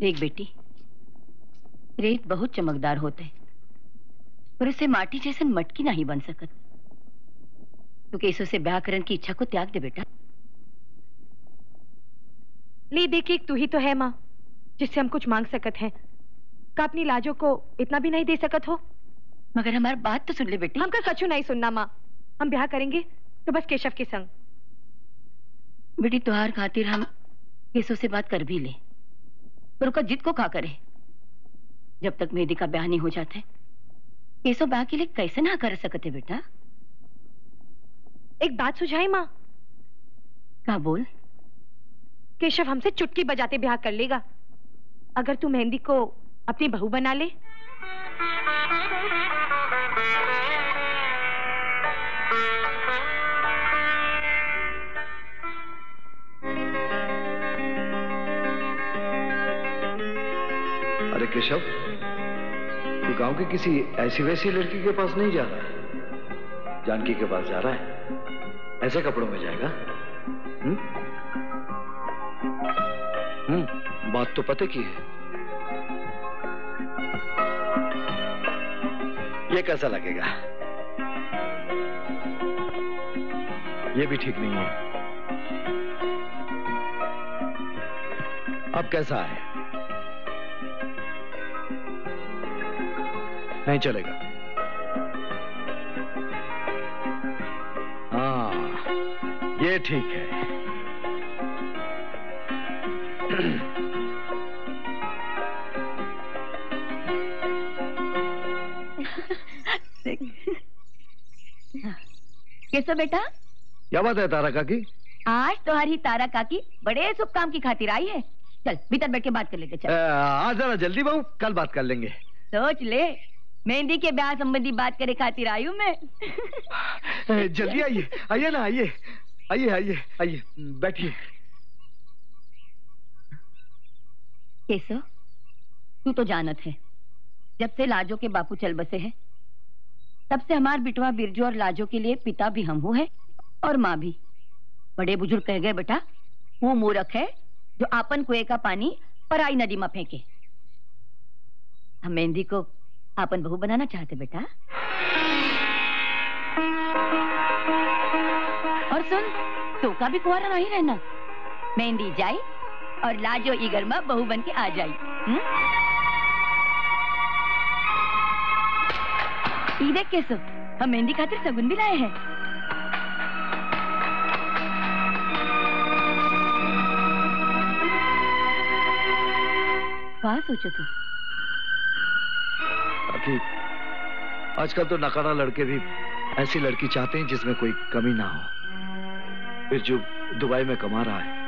देख बेटी रेत बहुत चमकदार होते पर उसे माटी जैसन मटकी नहीं बन सकत। तू केसो से ब्याह करन की इच्छा को त्याग दे बेटा। ली देखिए तू ही तो है माँ जिससे हम कुछ मांग सकत हैं। का अपनी लाजों को इतना भी नहीं दे सकत हो? मगर हमारी बात तो सुन ले बेटी। हमका कछु नहीं सुनना माँ। हम ब्याह करेंगे तो बस केशव के संग। बेटी तुहार खातिर हम केसो से बात कर भी ले। पर जिद को का करे जब तक मेहदी का ब्याह नहीं हो जाते केसो ब्याह के लिए कैसे ना कर सकते बेटा? एक बात सुझाई माँ। का बोल? केशव हमसे चुटकी बजाते ब्याह कर लेगा। अगर तू मेहंदी को अपनी बहू बना ले। केशव, तू गाँव की किसी ऐसी वैसी लड़की के पास नहीं जा रहा है। जानकी के पास जा रहा है। ऐसे कपड़ों में जाएगा। हम्म? हम्म बात तो पते की है। ये कैसा लगेगा? ये भी ठीक नहीं है। अब कैसा है? नहीं चलेगा। हाँ ये ठीक है। कैसा बेटा? क्या बात है तारा काकी? आज तुम्हारी तारा काकी बड़े शुभ काम की खातिर आई है। चल भीतर बैठ के बात कर लेते चल। आज जरा जल्दी बहू कल बात कर लेंगे। सोच ले। मेहंदी के ब्याह संबंधी बात करे खातिर आई हूँ मैं जल्दी आइए आइए ना आइए। आइए आइए आइए बैठिए। केसो तू तो जानत है जब से लाजो के बापू चल बसे हैं तब से हमार बिटवा बिरजू और लाजो के लिए पिता भी हम है और माँ भी। बड़े बुज़ुर्ग कह गए बेटा वो मूर्ख है जो आपन कुएँ का पानी पराई नदी में फेंके। हम मेहंदी को आपन बहू बनाना चाहते बेटा. और सुन तो का भी कुआरा नहीं रहना. मेहंदी जाई और लाजो ई घर बहू बन के आ जाई. हम्म? देख केसो, हम मेहंदी खातिर सगुन भी लाए हैं. कहा सोचो तू बाकी आजकल तो नकारा लड़के भी ऐसी लड़की चाहते हैं जिसमें कोई कमी ना हो। फिर जो दुबई में कमा रहा है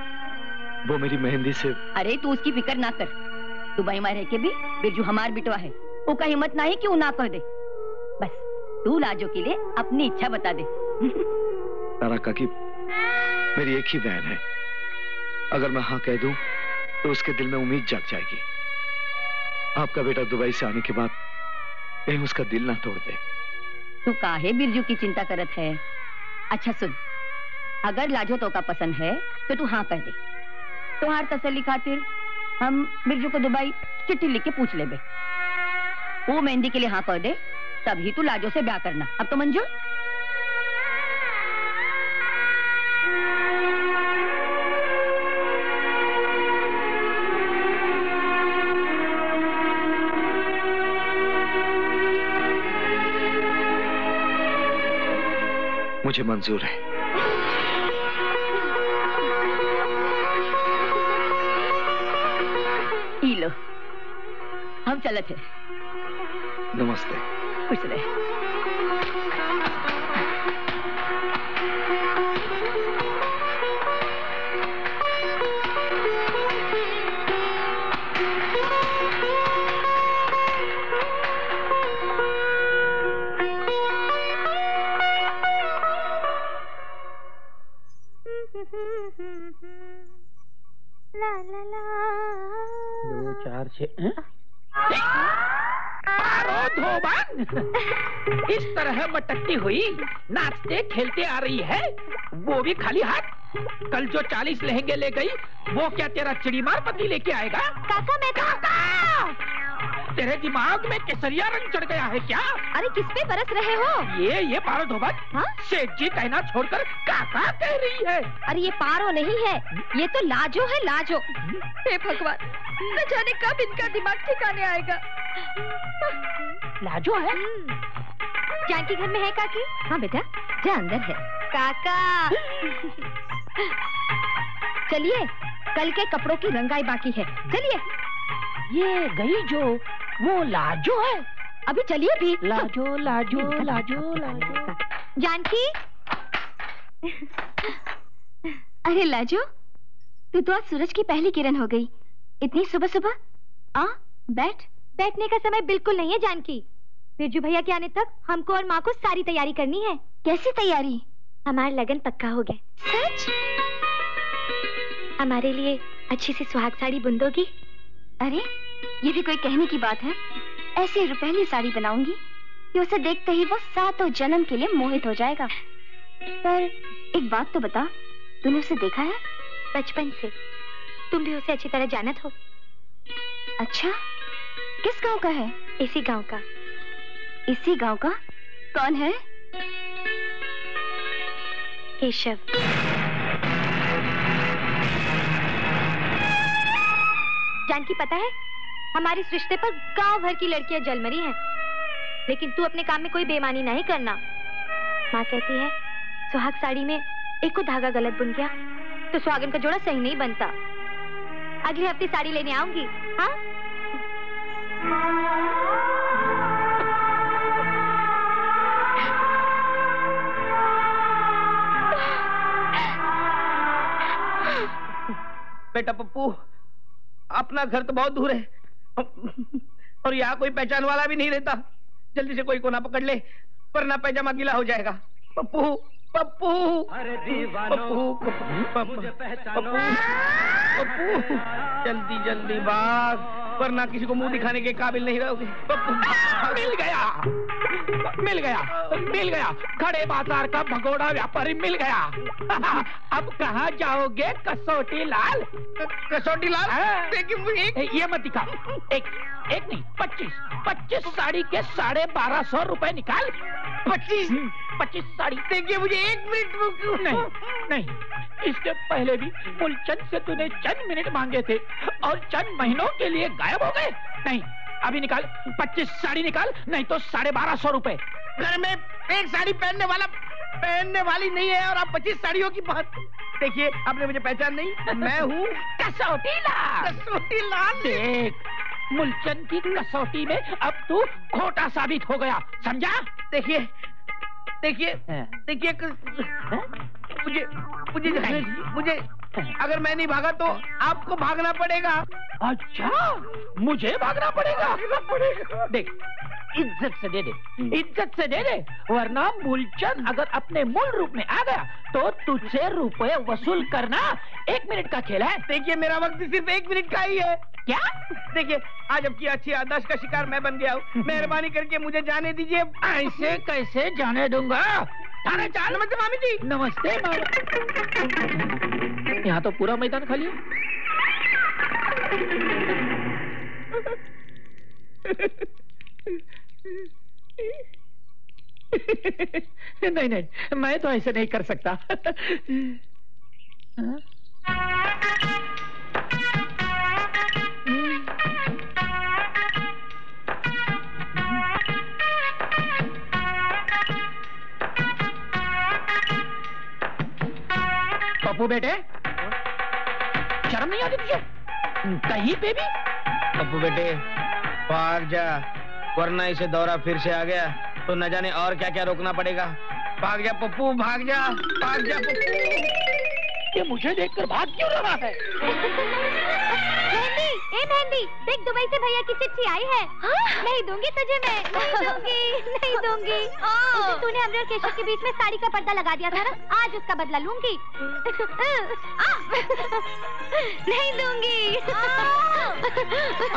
वो मेरी मेहंदी से अरे तू उसकी फ़िक्र ना कर। दुबई में रह के भी बिरजू हमार बिटवा है। वो का हिम्मत नहीं कि वो ना कर दे। बस तू लाजो के लिए अपनी इच्छा बता दे। तारा काकी मेरी एक ही बहन है। अगर मैं हाँ कह दूँ तो उसके दिल में उम्मीद जग जाएगी। आपका बेटा दुबई से आने के बाद कहीं उसका दिल ना तोड़ दे। तू काहे बिरजू की चिंता करत है? अच्छा सुन, अगर लाजो तो का पसंद है तो तू हाँ कर दे। तुम्हार तसली खातिर हम बिरजू को दुबई चिट्ठी लिख के पूछ ले वो मेहंदी के लिए हाँ कर दे, तभी तू लाजो से ब्याह करना। अब तो मंजूर? मुझे मंजूर है। लो। हम चलत है। नमस्ते। खुश रहे। इस तरह मटकती हुई नाचते खेलते आ रही है। वो भी खाली हाथ। कल जो चालीस लहंगे ले गई वो क्या तेरा चिड़ीमार पति लेके आएगा? काका मैं काका! तेरे दिमाग में केसरिया रंग चढ़ गया है क्या? अरे किस पे बरस रहे हो? ये ये पारो धोबन हाँ? सेठ जी कहना छोड़कर काका कह रही है। अरे ये पारो नहीं है। ये तो लाजो है लाजो। हे भगवान न जाने कब इनका दिमाग ठिकाने आएगा। लाजो है। जानकी घर में है काकी? हाँ बेटा जा अंदर है। काका। चलिए कल के कपड़ों की रंगाई बाकी है। चलिए। ये गई जो वो लाजो है। अभी चलिए भी। लाजो लाजो लाजो लाजो। जानकी? अरे लाजो तू तो आज सूरज की पहली किरण हो गई। इतनी सुबह सुबह आ बैठ। बैठने का समय बिल्कुल नहीं है जानकी। बिरजू भैया के आने तक हमको और माँ को सारी तैयारी करनी है। कैसी तैयारी? हमारा लगन पक्का हो गया। सच? हमारे लिए अच्छी सी सुहाग साड़ी बुन दोगी अरे ये भी कोई कहने की बात है? ऐसी रुपहली साड़ी बनाऊँगी कि उसे देखते ही वो सातों जन्म के लिए मोहित हो जाएगा। पर एक बात तो बता तूने उसे देखा है? बचपन से। तुम भी उसे अच्छी तरह जानत हो। अच्छा? किस गाँव का है? इसी गाँव का। इसी गाँव का? कौन है? केशव। जानकी पता है? हमारे इस रिश्ते पर गाँव भर की लड़कियाँ जलमरी हैं। लेकिन तू अपने काम में कोई बेमानी नहीं करना। माँ कहती है सुहाग साड़ी में एक को धागा गलत बुन गया तो सुहागन का जोड़ा सही नहीं बनता। अगले हफ़्ते साड़ी लेने आऊँगी हाँ? बेटा पप्पू अपना घर तो बहुत दूर है। और यहाँ कोई पहचान वाला भी नहीं रहता। जल्दी से कोई कोना पकड़ ले वरना पैजामा गीला हो जाएगा। पप्पू पप्पू अरे पप्पू पप्पू पप्पू जल्दी जल्दी भाग वरना किसी को मुँह दिखाने के काबिल नहीं रहोगे। मिल गया। मिल गया। मिल गया। खड़े बाज़ार का भगोड़ा व्यापारी मिल गया। अब कहाँ जाओगे कसौटी लाल? कसौटी लाल? देखिए मुझे ये मत दिखा। एक एक नहीं पच्चीस। पच्चीस साड़ी के साढ़े बारह सौ रुपए निकाल। पच्चीस? पच्चीस साड़ी। देखिए मुझे एक मिनट नहीं नहीं। इसके पहले भी मूलचंद से तूने चंद मिनट मांगे थे और चंद महीनों के लिए गायब हो गए। नहीं अभी निकाल पच्चीस साड़ी निकाल नहीं तो साढ़े बारह सौ रूपए। घर में एक साड़ी पहनने वाला पहनने वाली नहीं है और आप पच्चीस साड़ियों की बात देखिए आपने मुझे पहचान नहीं? मैं हूँ कसौटी लाल। कसौटी लाल। देख मुलचंद की कसौटी में अब तू खोटा साबित हो गया समझा? देखिए देखिए देखिए मुझे मुझे मुझे। अगर मैं नहीं भागा तो आपको भागना पड़ेगा। अच्छा मुझे भागना पड़ेगा। पड़ेगा। देख इज़्ज़त से दे दे इज़्ज़त से दे दे वरना मूलचंद अगर अपने मूल रूप में आ गया तो तुझसे रुपए वसूल करना एक मिनट का खेल है। देखिए मेरा वक्त सिर्फ़ एक मिनट का ही है। क्या? देखिए आज अब की अच्छी आदर्श का शिकार मैं बन गया हूँ। मेहरबानी करके मुझे जाने दीजिए। ऐसे कैसे जाने दूँगा? थाने चाल नमस्ते मामी जी। नमस्ते, मामा। यहाँ तो पूरा मैदान खाली है। नहीं नहीं, मैं तो ऐसे नहीं कर सकता। पप्पू बेटे? शर्म नहीं आती तुझे? कहीं पे भी? बेटे भाग जा, वरना इसे दौरा फिर से आ गया तो न जाने और क्या क्या रोकना पड़ेगा। भाग जा पप्पू, भाग जा भाग जा पप्पू। ये मुझे देखकर भाग क्यों रहा है? मेहंदी ए मेहंदी देख दुबई से भैया की चिट्ठी आई है। हाँ? नहीं दूँगी तुझे मैं नहीं दूँगी नहीं दूँगी। तूने हमरे और केशव के बीच में साड़ी का पर्दा लगा दिया था ना आज उसका बदला लूँगी। नहीं दूँगी।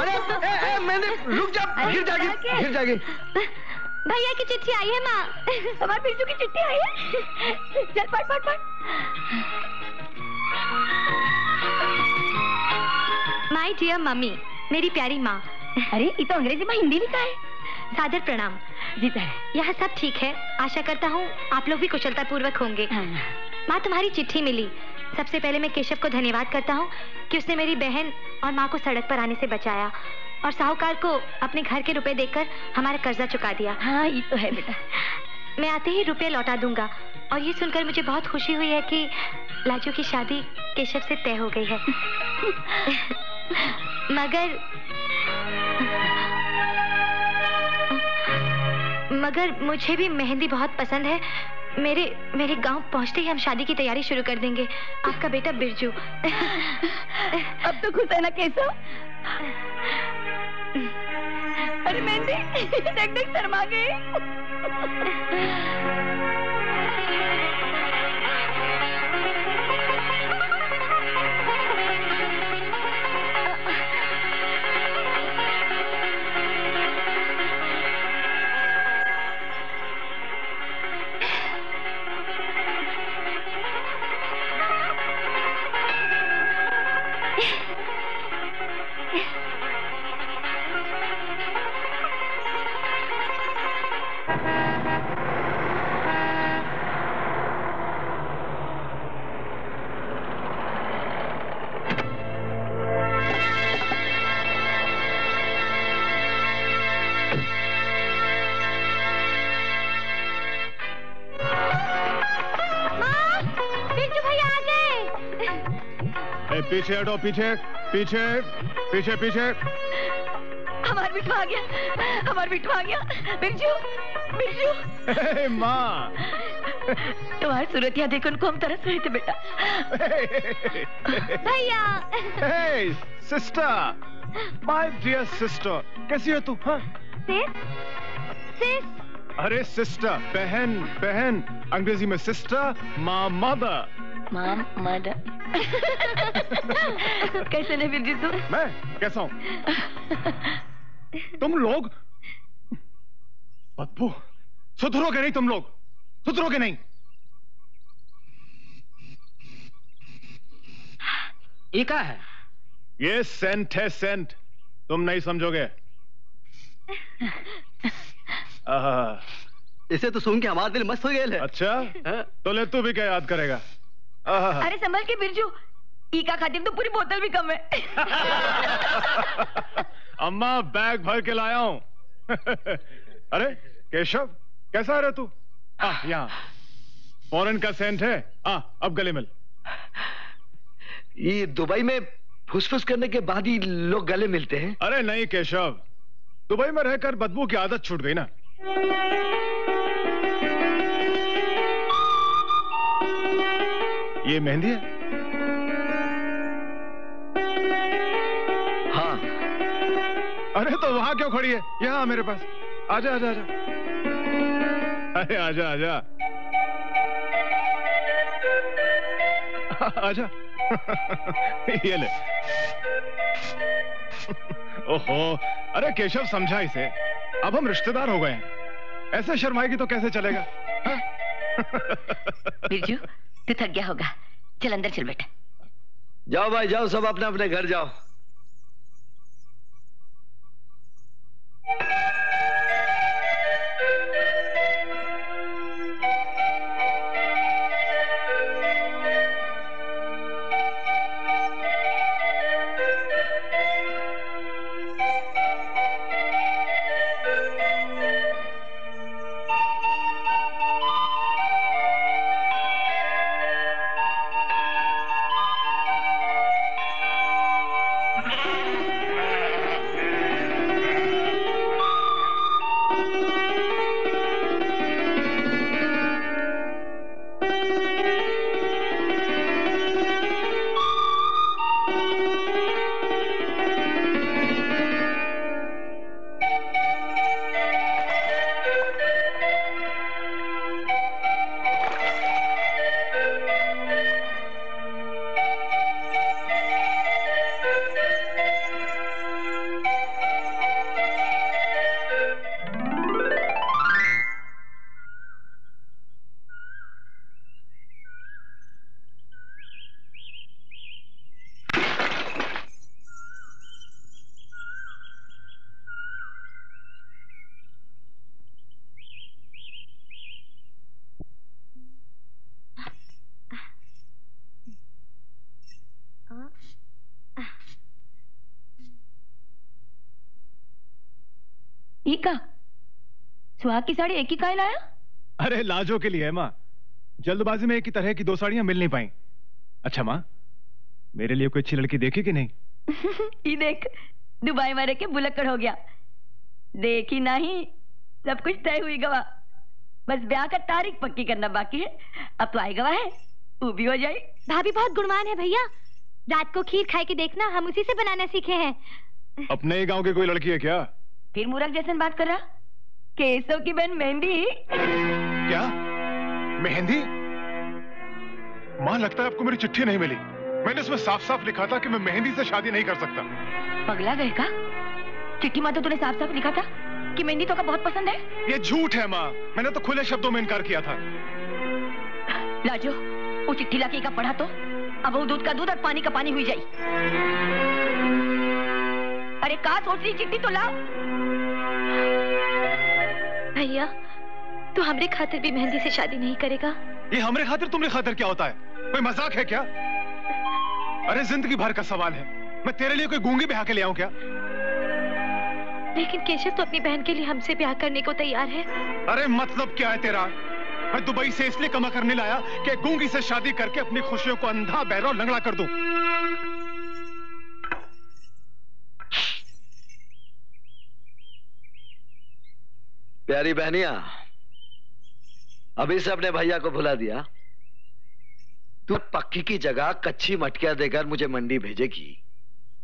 अरे ए, ए, मैंने रुक जा गिर जाएगी गिर जाएगी। भैया की चिट्ठी आई है माँ। हमारे बिरजू की चिट्ठी आई है। चल पढ़ पढ़ पढ़। माई डियर मम्मी मेरी प्यारी माँ। अरे ये तो अंग्रेज़ी में हिंदी लिखा है? सादर प्रणाम। जी सर। यहाँ सब ठीक है। आशा करता हूँ आप लोग भी कुशलता पूर्वक होंगे माँ तुम्हारी चिट्ठी मिली। सबसे पहले मैं केशव को धन्यवाद करता हूँ कि उसने मेरी बहन और माँ को सड़क पर आने से बचाया और साहूकार को अपने घर के रुपए देकर हमारा कर्जा चुका दिया। हाँ ये तो है बेटा। मैं आते ही रुपए लौटा दूँगा। और ये सुनकर मुझे बहुत खुशी हुई है कि लाजू की शादी केशव से तय हो गई है। मगर मगर मुझे भी मेहंदी बहुत पसंद है। मेरे मेरे गाँव पहुँचते ही हम शादी की तैयारी शुरू कर देंगे। आपका बेटा बिरजू। अब तो खुश है ना केशव? अरे मेहंदी देख देख शर्मा बिरजू पीछे हटो पीछे पीछे पीछे पीछे हमार बिट्टू आ गया हमार बिट्टू आ गया बिरजू बिरजू माँ तुम्हारी सूरतिया देखो उनको हम तरस रहे थे बेटा भैया sister! My dear sister! कैसी हो तू हाँ? सिस सिस अरे सिस्टर बहन बहन अंग्रेज़ी में सिस्टर माँ मदर माम मदर कैसे ने फिर तुम मैं? कैसा हूँ? तुम लोग? बदबू सुधरोगे नहीं तुम लोग? सुधरोगे नहीं। ये क्या है? ये सेंट है सेंट। तुम नहीं समझोगे। इसे तो सुन के हमारा दिल मस्त हो गया है। अच्छा? तो ले तू भी क्या याद करेगा? अरे संभल के बिरजू। ई का खातिर तो पूरी बोतल भी कम है। अम्मा बैग भर के लाया हूँ। अरे केशव कैसा है रे तू? आ यहाँ। फॉरेन का सेंट है। आ अब गले मिल। ये दुबई में फुसफुस करने के बाद ही लोग गले मिलते हैं। अरे नहीं केशव। दुबई में रहकर बदबू की आदत छूट गई ना। ये मेहंदी है? हाँ। अरे तो वहाँ क्यों खड़ी है? यहाँ मेरे पास। आजा आजा आजा। अरे आजा आजा। आजा। ये ले। ओहो। अरे केशव समझा इसे। अब हम रिश्तेदार हो गए हैं। ऐसे शर्माएगी तो कैसे चलेगा? बिरजू तू थक गया होगा। चल, अंदर चल बेटा। जाओ भाई, जाओ, सब अपने अपने घर जाओ। सुहाग की साड़ी एक ही काहे लाया? अरे लाजो के लिए है माँ जल्दबाजी में एक ही तरह की दो साड़ियाँ मिल नहीं पाई। अच्छा माँ मेरे लिए कोई अच्छी लड़की देखी कि नहीं? ये देख दुबई में रह के बुलक्कड़ हो गया। देखी नहीं सब कुछ तय हुई गवा बस ब्याह का तारीख पक्की करना बाकी है। अब तो आई गवा है तू भी हो जाए भाभी बहुत गुणवान है भैया। रात को खीर खाए के देखना हम उसी से बनाना सीखे हैं। अपने ही गाँव की कोई लड़की है क्या? फिर मूरख जैसन बात कर रहा? केशव की बहन मेहंदी। क्या? मेहंदी? माँ लगता है आपको मेरी चिट्ठी नहीं मिली। मैंने उसमें साफ़ साफ़ लिखा था कि मैं मेहंदी से शादी नहीं कर सकता। पगला गए का चिट्ठी माँ तो तूने साफ़ साफ़ लिखा था कि मेहंदी तो का बहुत पसंद है? ये झूठ है माँ। मैंने तो खुले शब्दों में इनकार किया था। लाजो वो चिट्ठी लाके का पढ़ा तो अब वो दूध का दूध और पानी का पानी हुई जाए अरे का सोच रही चिट्ठी तो ला भैया तू हमरे खातिर भी मेहंदी से शादी नहीं करेगा? ये हमरे खातिर तुमरे खातिर क्या होता है? कोई मज़ाक है क्या? अरे ज़िंदगी भर का सवाल है। मैं तेरे लिए कोई गूँगी ब्याह के ले आऊँ क्या? लेकिन केशव तो अपनी बहन के लिए हमसे ब्याह करने को तैयार है? अरे मतलब क्या है तेरा? मैं दुबई से इसलिए कमा करने लाया कि गूँगी से शादी करके अपनी खुशियों को अंधा बहरा लंगड़ा कर दूँ। प्यारी बहनिया अभी से अपने भैया को भुला दिया। तू पक्की की जगह कच्ची मटकिया देकर मुझे मंडी भेजेगी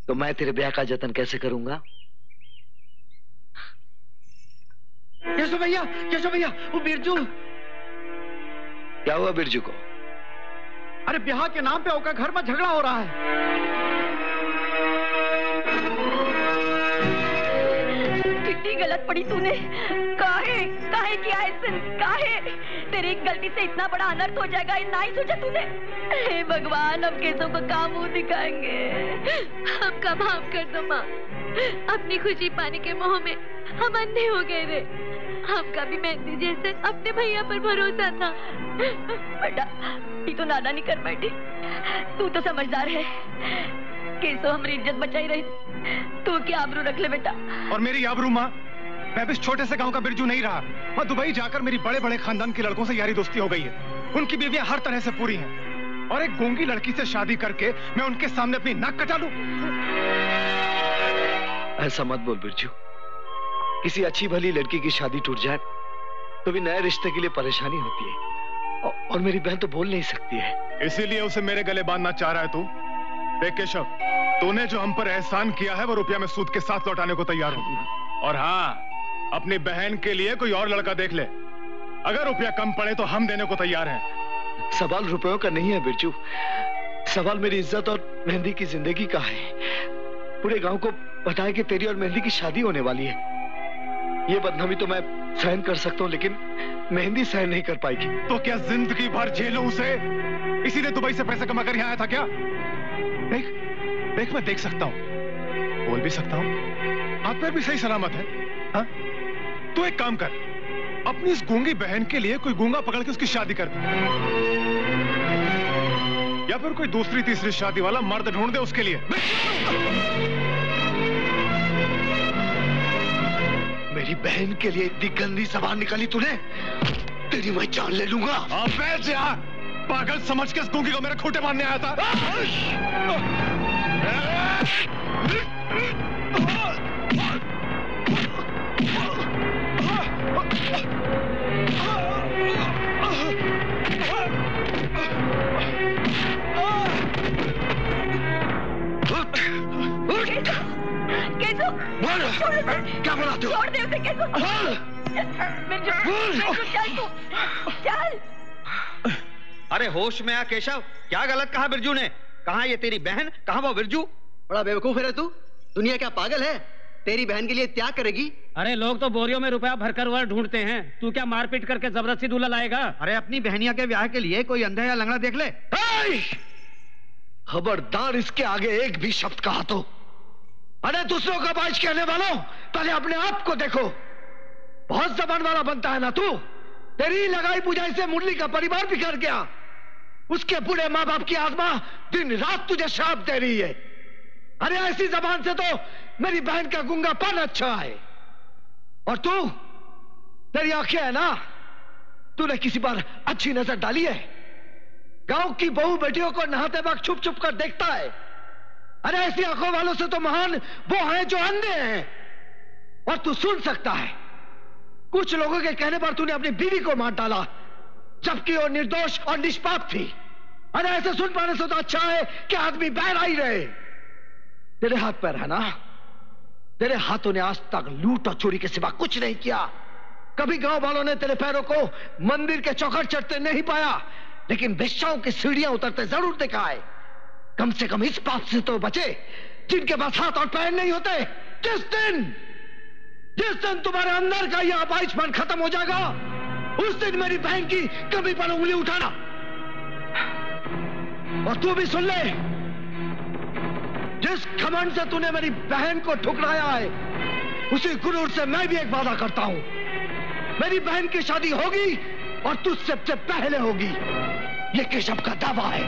तो मैं तेरे ब्याह का जतन कैसे करूँगा? केशव भैया केशव भैया वो बिरजू। क्या हुआ बिरजू को? अरे ब्याह के नाम पे ओका घर में झगड़ा हो रहा है। कितनी गलत पड़ी तूने। काहे? काहे किया ऐसे काहे? तेरी एक गलती से इतना बड़ा अनर्थ हो जाएगा, ये नहीं सोचा तूने? हे भगवान अब कैसों को काम मुँह दिखाएँगे हमका माफ़ कर दो, माँ। अपनी खुशी पाने के मोह में हम अंधे हो गए रे। हमका भी मेहंदी जैसे अपने भैया पर भरोसा था। बेटा ये तो नहीं कर बैठी। तू तो समझदार है। कैसो हमारी इज़्ज़त बचाई रही। तू क्या आबरू रख ले बेटा? और मेरी आबरू माँ मैं भी इस छोटे से गाँव का बिरजू नहीं रहा। मैं दुबई जाकर मेरी बड़े बड़े खानदान के लड़कों से यारी दोस्ती हो गई है। उनकी बीवियाँ हर तरह से पूरी हैं। और एक गूँगी लड़की से शादी करके मैं उनके सामने अपनी नाक कटा लूँ। ऐसा मत बोल बिरजू। किसी अच्छी भली लड़की की शादी टूट जाए तो भी नए रिश्ते के लिए परेशानी होती है। और मेरी बहन तो बोल नहीं सकती है। इसीलिए उसे मेरे गले बांधना चाह रहा है तू। देख केशव, तूने जो हम पर एहसान किया है, वो रुपया मैं सूद के साथ लौटाने को तैयार हूँ। और हाँ अपनी बहन के लिए कोई और लड़का देख ले। अगर रुपया कम पड़े तो हम देने को तैयार हैं। सवाल रुपयों का नहीं है, बिरजू। सवाल मेरी इज़्ज़त और मेहंदी की ज़िंदगी का है। पूरे गाँव को बताया कि तेरी और मेहंदी की शादी होने वाली है। ये बदनामी तो मैं सहन कर सकता हूँ, लेकिन मेहंदी सहन नहीं कर पाएगी तो क्या ज़िंदगी भर झेलो उसे? इसीलिए दुबई से पैसा कमा कर यहाँ आया था क्या? देख देख मैं देख सकता हूँ। बोल भी सकता हूँ। हाथ पैर भी सही सलामत है। हाँ? तू एक काम कर, अपनी इस गूँगी बहन के लिए कोई गूँगा पकड़ के उसकी शादी कर या फिर कोई दूसरी तीसरी शादी वाला मर्द ढूंढ दे उसके लिए। मेरी बहन के लिए इतनी गंदी जबान निकाली तूने? तेरी मैं जान ले लूँगा। अबे जा। पागल समझ के इस को मेरे खोटे मारने आया था। कैसो क्या बोला तू? छोड़ दे उसे कैसो बिरजू बिरजू चल तू। चल। अरे होश में आ केशव। क्या गलत कहा बिरजू ने? कहा ये तेरी बहन? कहा वो बिरजू? बड़ा बेवकूफ़ है तू। दुनिया क्या पागल है? तेरी बहन के लिए त्याग करेगी। अरे लोग तो बोरियों में रुपया भरकर वर ढूंढते हैं। तू क्या मारपीट करके ज़बरदस्ती दूल्हा लाएगा? अरे अपनी बहनिया के ब्याह के लिए कोई अंधा या लंगड़ा देख ले। खबरदार इसके आगे एक भी शब्द कहा तो। अरे दूसरों का बाइश कहने वालों, पहले अपने आप को देखो। बहुत जबान वाला बनता है ना तू? तेरी लगाई बुझाई से मुरली का परिवार बिखर गया। उसके पूरे माँ बाप की आत्मा दिन रात तुझे श्राप दे रही है। अरे ऐसी जबान से तो मेरी बहन का गुंगापन अच्छा है। और तू? तेरी आँखें है ना? तूने किसी बार अच्छी नज़र डाली है? गाँव की बहू बेटियों को नहाते वक्त छुप छुप कर देखता है। अरे ऐसी आँखों वालों से तो महान वो हैं जो अंधे हैं। और तू सुन सकता है। कुछ लोगों के कहने पर तूने अपनी बीवी को मार डाला, जबकि वो निर्दोष और निष्पाप थी। अरे ऐसे सुन पाने से तो अच्छा है कि आदमी बैर आई रहे। तेरे हाथ पैर है ना? तेरे हाथों ने आज तक लूट और चोरी के सिवा कुछ नहीं किया। कभी गाँव वालों ने तेरे पैरों को मंदिर के चौखट चढ़ते नहीं पाया, लेकिन बेश्याओं की सीढ़ियाँ उतरते ज़रूर देखा है। कम से कम इस बात से तो बचे, जिनके पास हाथ और पैर नहीं होते। जिस दिन जिस दिन तुम्हारे अंदर का यह अपाइशपन खत्म हो जाएगा, उस दिन मेरी बहन की कभी पर उंगली उठाना। और तू भी सुन ले, जिस घमंड से तूने मेरी बहन को ठुकराया है, उसी गुरूर से मैं भी एक वादा करता हूँ। मेरी बहन की शादी होगी और तू सबसे पहले होगी। ये केशव का दावा है।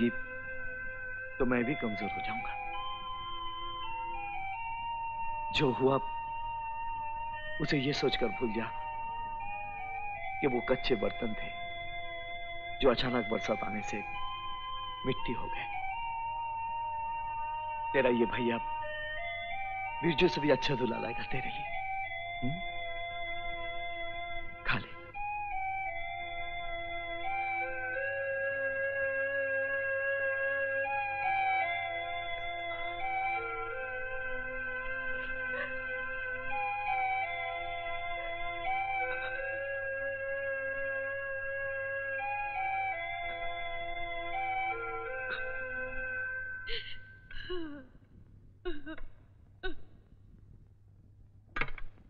तू तो मैं भी कमज़ोर हो जाऊँगा। जो हुआ, उसे ये सोचकर भूल जा कि वो कच्चे बर्तन थे, जो अचानक बरसात आने से मिट्टी हो गए। तेरा ये भैया बिरजू से भी अच्छा दूल्हा लाएगा तेरे लिए। हम्म?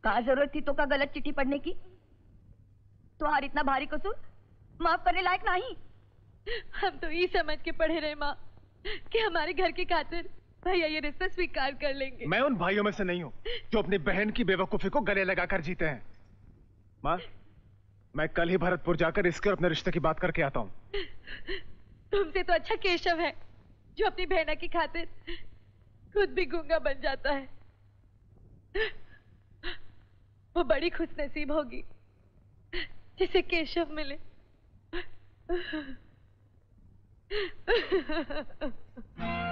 कहा ज़रूरत थी तो का गलत चिट्ठी पढ़ने की? तुम्हार इतना भारी कसूर माफ़ करने लायक नहीं। हम तो ये समझ के पढ़े रहे माँ कि हमारे घर की खातिर भैया ये रिश्ता स्वीकार कर लेंगे। मैं उन भाइयों में से नहीं हूँ जो अपनी बहन की बेवकूफ़ी को गले लगाकर जीते हैं। माँ मैं कल ही भरतपुर जाकर इसके और अपने रिश्ते की बात करके आता हूँ। तुमसे तो अच्छा केशव है जो अपनी बहना की खातिर खुद भी गूँगा बन जाता है। वो बड़ी खुश नसीब होगी जिसे केशव मिले।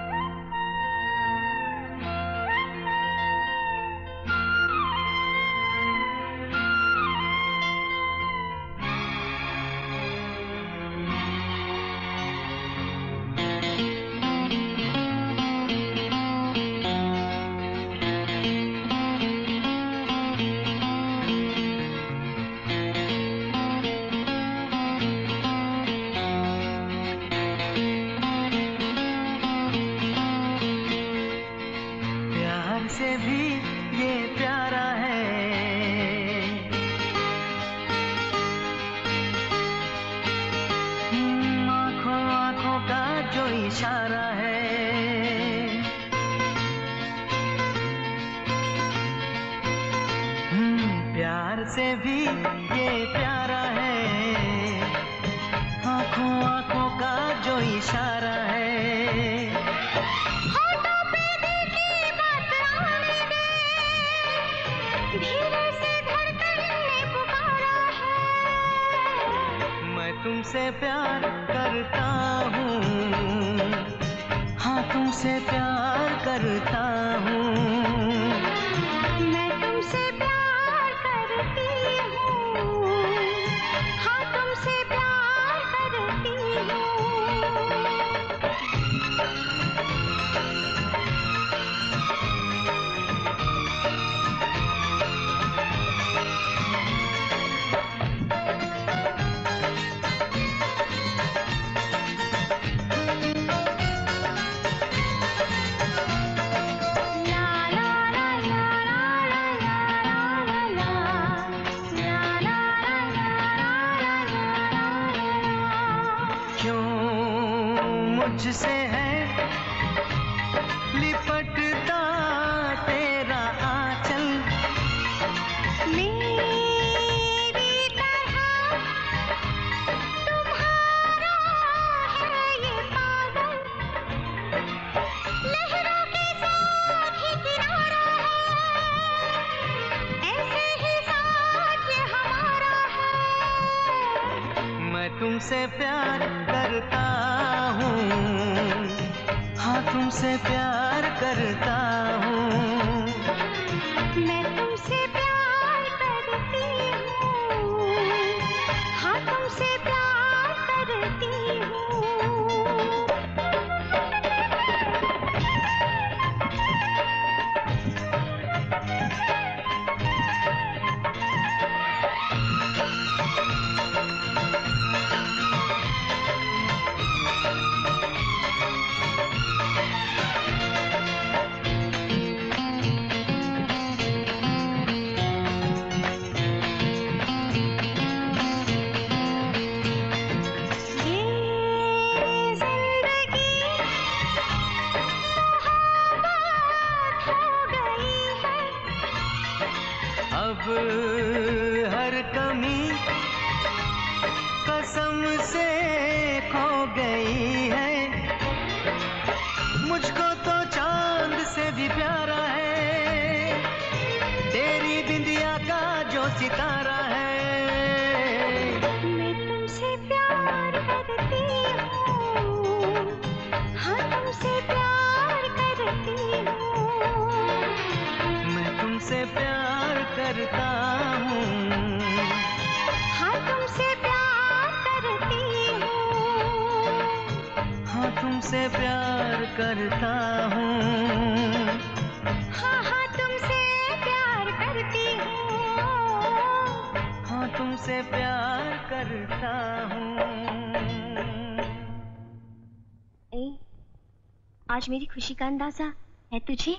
आज मेरी खुशी का अंदाज़ा है तुझे?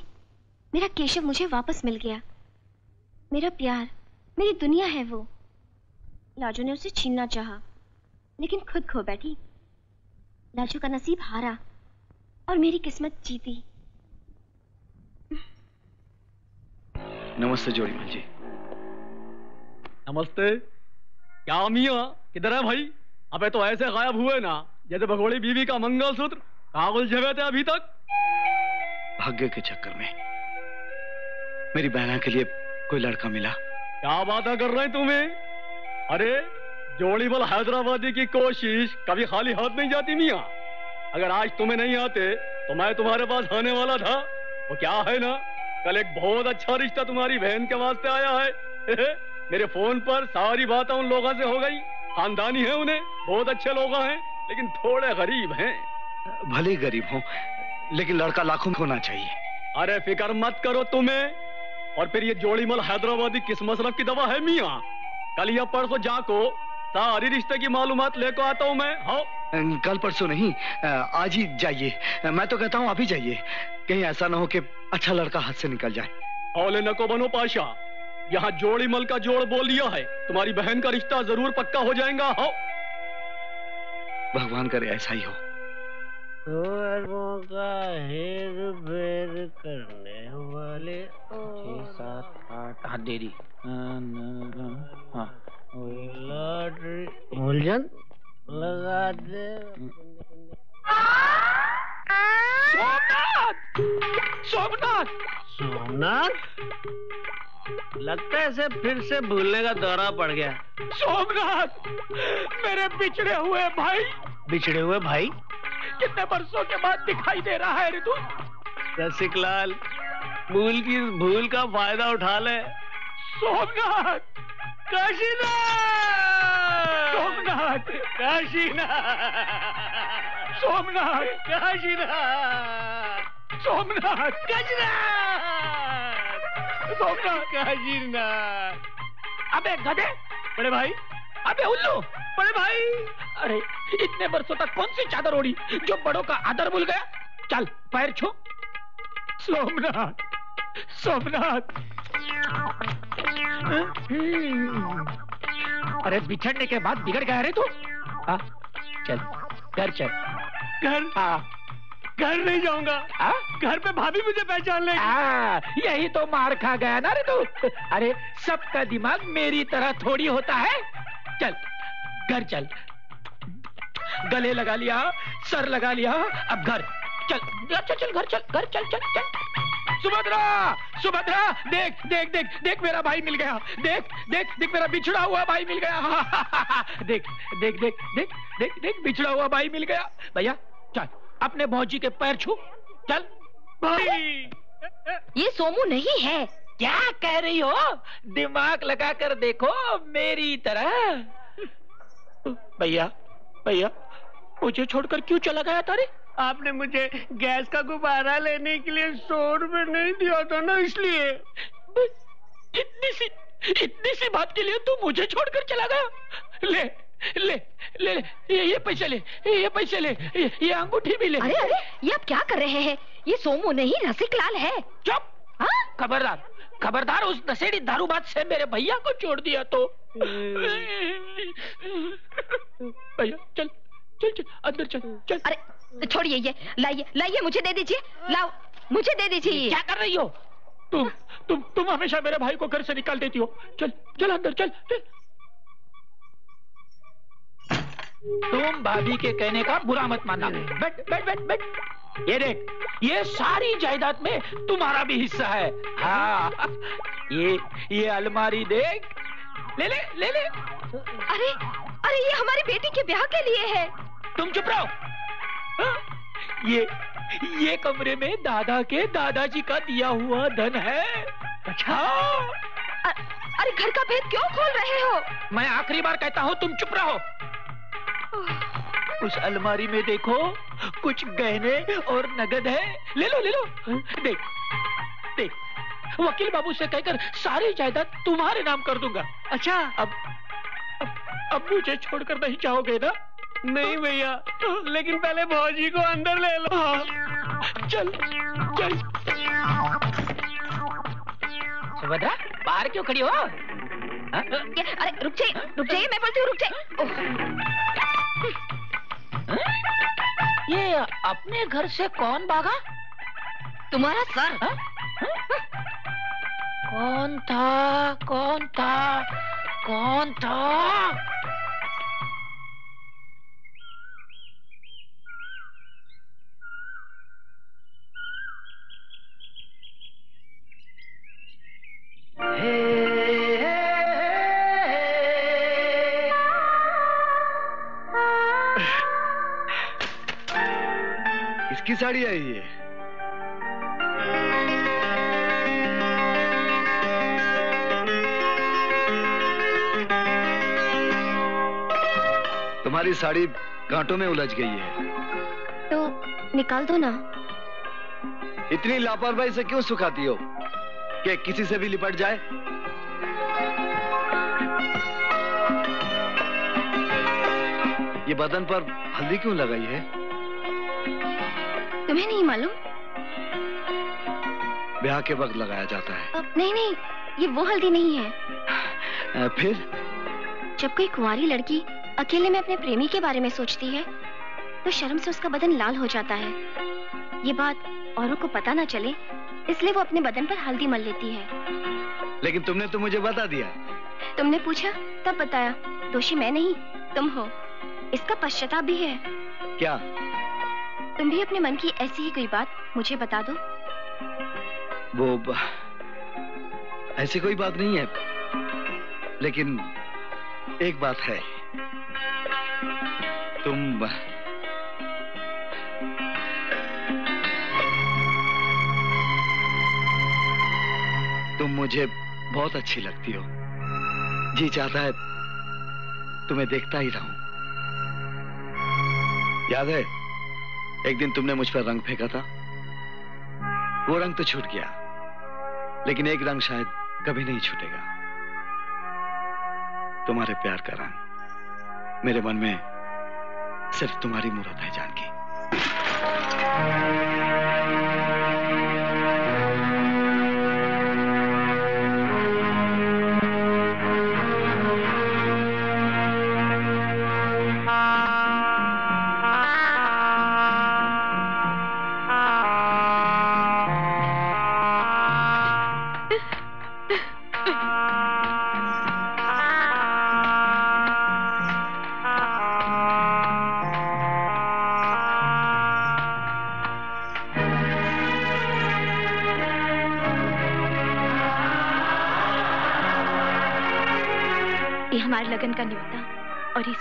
मेरा केशव मुझे वापस मिल गया। मेरा प्यार मेरी दुनिया है वो। लाजो ने उसे छीनना चाहा लेकिन खुद खो बैठी। लाजो का नसीब हारा और मेरी किस्मत जीती। नमस्ते जोड़ी जी। नमस्ते। क्या मियाँ? किधर है भाई? अबे तो ऐसे गायब हुए ना जैसे भगोड़ी बीवी का मंगलसूत्र। उलझे हुए थे अभी तक। भाग्य के चक्कर में मेरी बहना के लिए कोई लड़का मिला। क्या बात कर रहे हैं तुम्हें? अरे जोड़ी बल हैदराबादी की कोशिश कभी खाली हाथ नहीं जाती मियाँ। अगर आज तुम्हें नहीं आते तो मैं तुम्हारे पास आने वाला था। वो क्या है ना? कल एक बहुत अच्छा रिश्ता तुम्हारी बहन के वास्ते आया है। मेरे फ़ोन पर सारी बातें उन लोगों से हो गई। खानदानी है उन्हें बहुत अच्छे लोग हैं लेकिन थोड़े गरीब हैं। भले ही गरीब हो लेकिन लड़का लाखों में होना चाहिए। अरे फ़िक्र मत करो तुम्हें। और फिर ये जोड़ी मल हैदराबादी किस मसरफ की दवा है मियाँ? कल या परसों जाको सारी रिश्ते की मालूम लेकर आता हूँ मैं। हाँ। कल परसों नहीं आज ही जाइए। मैं तो कहता हूँ अभी जाइए। कहीं ऐसा ना हो कि अच्छा लड़का हाथ से निकल जाए। औले नको बनो पाशा। यहाँ जोड़ी मल का जोड़ बोल दिया है। तुम्हारी बहन का रिश्ता ज़रूर पक्का हो जाएगा हाँ। भगवान करे ऐसा ही हो। का हेर फेर करने वाले छह सात आठ। हाँ दे दी। हाँ। लॉटरी मूलजन लगा दे। सोमनाथ! सोमनाथ! सोमनाथ? लगता है इसे फिर से भूलने का दौरा पड़ गया। सोमनाथ! मेरे बिछड़े हुए भाई! बिछड़े हुए भाई? कितने वर्षों के बाद दिखाई दे रहा है ऋतु रसिक लाल भूल की भूल का फ़ायदा उठा ले। सोमनाथ। काशीनाथ! सोमनाथ। काशीनाथ! सोमनाथ। काशीनाथ! सोमनाथ। काशीनाथ! सोमनाथ। काशीनाथ! अबे गधे बड़े भाई अबे उल्लू बड़े भाई। अरे इतने वर्षों तक कौन सी चादर ओढ़ी जो बड़ों का आदर भूल गया? चल पैर छो। सोमनाथ सोमनाथ। अरे बिछड़ने के बाद बिगड़ गया रे तू। हाँ चल घर चल। घर? हाँ। घर नहीं जाऊँगा। हाँ? घर पे भाभी मुझे पहचान ले। हाँ यही तो मार खा गया ना रे तू। अरे सबका दिमाग मेरी तरह थोड़ी होता है। चल, घर चल। गले लगा लिया, सर लगा लिया, अब घर। चल चल चल घर चल घर, चल चल चल। सुभद्रा सुभद्रा, देख देख देख देख मेरा भाई मिल गया। देख देख देख मेरा बिछड़ा हुआ भाई मिल गया। देख देख देख देख देख देख, बिछड़ा हुआ भाई मिल गया। भैया, चल, अपने भौजी के पैर छू। चल। भाई ये सोमू नहीं है। क्या कह रही हो? दिमाग लगा कर देखो मेरी तरह। भैया भैया मुझे छोड़कर क्यों चला गया तारे आपने मुझे गैस का गुब्बारा लेने के लिए सौ रुपए नहीं दिया था ना इसलिए। इतनी सी इतनी सी बात के लिए तू मुझे छोड़कर चला गया। ले ले ले ले ये, ये पैसे ले ये पैसे ले ये, ये अंगूठी भी ले। अरे अरे ये आप क्या कर रहे हैं? ये सोमू नहीं रसिक लाल है। चुप! खबरदार खबरदार उस नशेड़ी दारूबाज से मेरे भैया को छोड़ दिया तो। भैया चल चल चल अंदर चल चल। अरे छोड़िए ये लाइए लाइए मुझे दे दीजिए लाओ मुझे दे दीजिए क्या कर रही हो? तुम तुम तुम हमेशा मेरे भाई को घर से निकाल देती हो। चल चल अंदर चल चल। तुम भाभी के कहने का बुरा मत मानना। बैठ बैठ बैठ बैठ। ये देख ये सारी जायदाद में तुम्हारा भी हिस्सा है। हाँ ये ये अलमारी देख। ले ले ले ले। अरे अरे ये हमारी बेटी के ब्याह के लिए है। तुम चुप रहो। हाँ? ये ये कमरे में दादा के दादाजी का दिया हुआ धन है। अच्छा। अरे घर का भेद क्यों खोल रहे हो? मैं आखिरी बार कहता हूँ तुम चुप रहो। उस अलमारी में देखो कुछ गहने और नगद है। ले लो ले लो। देख देख। वकील बाबू से कहकर सारी जायदाद तुम्हारे नाम कर दूँगा। अच्छा। अब अब, अब मुझे छोड़कर नहीं चाहोगे ना? नहीं भैया लेकिन पहले भौजी को अंदर ले लो। हाँ। चल चल। सुभद्रा बाहर क्यों खड़ी हो? हाँ? अरे रुक जाइए रुक जाइए मैं बोलती हूँ रुक जाइए। ये अपने घर से कौन भागा? तुम्हारा सर। हाँ? कौन था? कौन था? कौन था? किसकी साड़ी आई ये तुम्हारी साड़ी कांटों में उलझ गई है। तो निकाल दो ना। इतनी लापरवाही से क्यों सुखाती हो? कि किसी से भी लिपट जाए? ये बदन पर हल्दी क्यों लगाई है? तुम्हें नहीं मालूम? ब्याह के वक्त लगाया जाता है। नहीं नहीं ये वो हल्दी नहीं है। फिर? जब कोई कुंवारी लड़की अकेले में अपने प्रेमी के बारे में सोचती है तो शर्म से उसका बदन लाल हो जाता है। ये बात औरों को पता ना चले इसलिए वो अपने बदन पर हल्दी मल लेती है। लेकिन तुमने तो मुझे बता दिया। तुमने पूछा तब बताया दोषी मैं नहीं तुम हो। इसका पश्चाताप भी है। क्या? तुम भी अपने मन की ऐसी ही कोई बात मुझे बता दो। वो. ऐसी कोई बात नहीं है। लेकिन एक बात है। तुम तुम मुझे बहुत अच्छी लगती हो। जी चाहता है, तुम्हें देखता ही रहूँ। याद है? एक दिन तुमने मुझ पर रंग फेंका था। वो रंग तो छूट गया, लेकिन एक रंग शायद कभी नहीं छूटेगा। तुम्हारे प्यार का रंग मेरे मन में सिर्फ़ तुम्हारी मूर्त है, जानकी।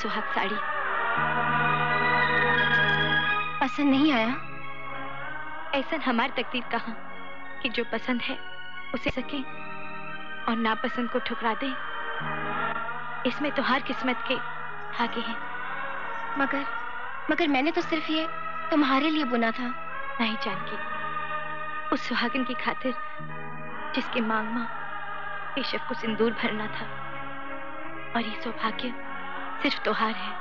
सुहाग साड़ी। पसंद नहीं आया? ऐसा हमारी तकदीर कहा कि जो पसंद है, उसे सके और नापसंद को ठुकरा दे। इसमें तो हर किस्मत के धागे हैं। मगर मगर मैंने तो सिर्फ़ ये तुम्हारे लिए बुना था, नहीं जानकी। उस सुहागन की खातिर जिसके मांग माँ केशव को सिंदूर भरना था। और ये सौभाग्य सिर्फ़ त्योहार है।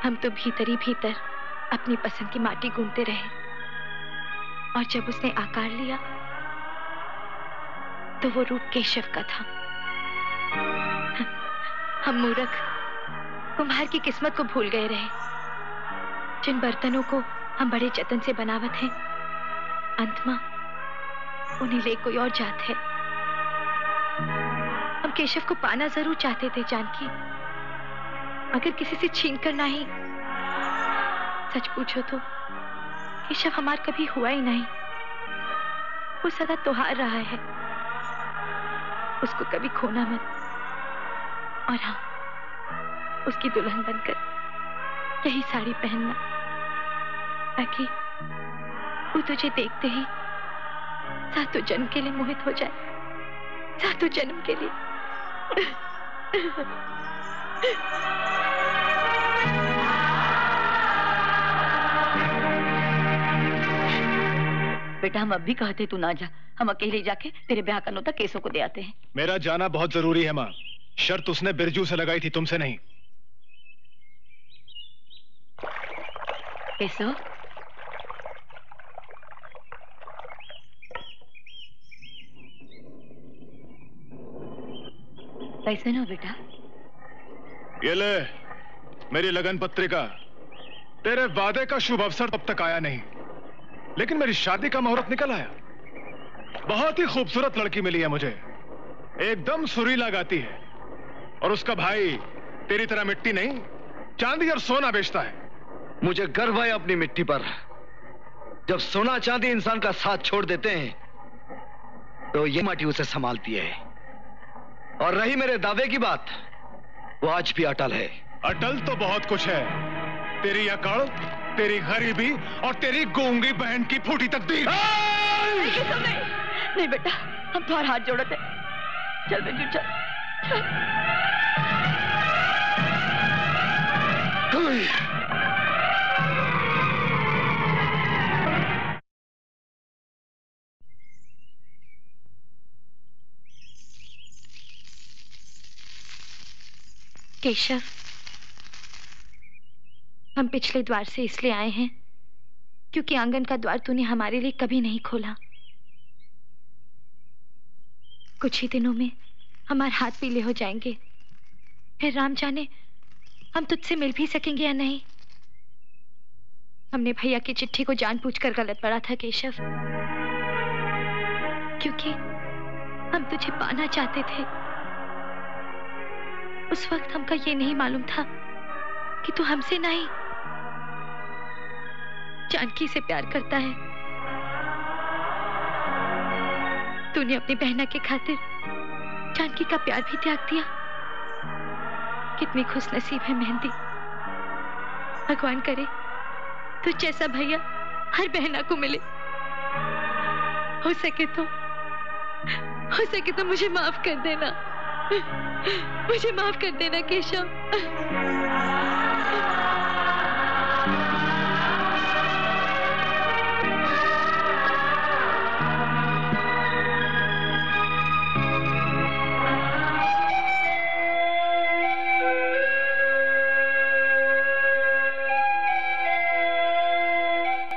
हम तो भीतर ही भीतर अपनी पसंद की माटी गूंथते रहे। और जब उसने आकार लिया तो वो रूप केशव का था। हम मूर्ख, कुम्हार की किस्मत को भूल गए रहे। जिन बर्तनों को हम बड़े जतन से बनावत हैं, अंत में उन्हें ले कोई और जात है। केशव को पाना ज़रूर चाहते थे, जानकी। मगर किसी से छीन कर नहीं सच पूछो तो केशव हमार कभी हुआ ही नहीं। वो सदा तुहार रहा है। उसको कभी खोना मत। और हाँ उसकी दुल्हन बनकर यही साड़ी पहनना। ताकि वो तुझे देखते ही सातों जन्म के लिए मोहित हो जाए। सातों जन्म के लिए। बेटा हम अब भी कहते तू ना जा। हम अकेले जाके तेरे ब्याह का नोता केसों को दे आते हैं। मेरा जाना बहुत ज़रूरी है माँ। शर्त उसने बिरजू से लगाई थी तुमसे नहीं। केसो कैसे हो बेटा। ये ले मेरी लगन पत्रिका। तेरे वादे का शुभ अवसर तब तक आया नहीं लेकिन मेरी शादी का मुहूर्त निकल आया। बहुत ही खूबसूरत लड़की मिली है मुझे। एकदम सुरीला गाती है। और उसका भाई तेरी तरह मिट्टी नहीं चांदी और सोना बेचता है। मुझे गर्व है अपनी मिट्टी पर। जब सोना चांदी इंसान का साथ छोड़ देते हैं तो ये माटी उसे संभालती है। और रही मेरे दावे की बात वो आज भी अटल है। अटल तो बहुत कुछ है। तेरी अकड़ तेरी गरीबी और तेरी गूँगी बहन की फूटी तकदीर। नहीं, नहीं। नहीं बेटा हम तुम्हारा हाथ जोड़ते हैं। चल बेटी चल चल। केशव, हम पिछले द्वार से इसलिए आए हैं क्योंकि आँगन का द्वार तूने हमारे लिए कभी नहीं खोला। कुछ ही दिनों में हमारे हाथ पीले हो जाएँगे। फिर राम जाने, हम तुझसे मिल भी सकेंगे या नहीं? हमने भैया की चिट्ठी को जानबूझकर गलत पढ़ा था, केशव। क्योंकि हम तुझे पाना चाहते थे। उस वक्त हमका ये नहीं मालूम था कि तू हमसे नहीं जानकी से प्यार करता है। तूने अपनी बहना के खातिर जानकी का प्यार भी त्याग दिया। कितनी खुश नसीब है मेहंदी। भगवान करे, तू जैसा भैया हर बहना को मिले। हो सके तो हो सके तो मुझे माफ़ कर देना। मुझे माफ़ कर देना, केशव।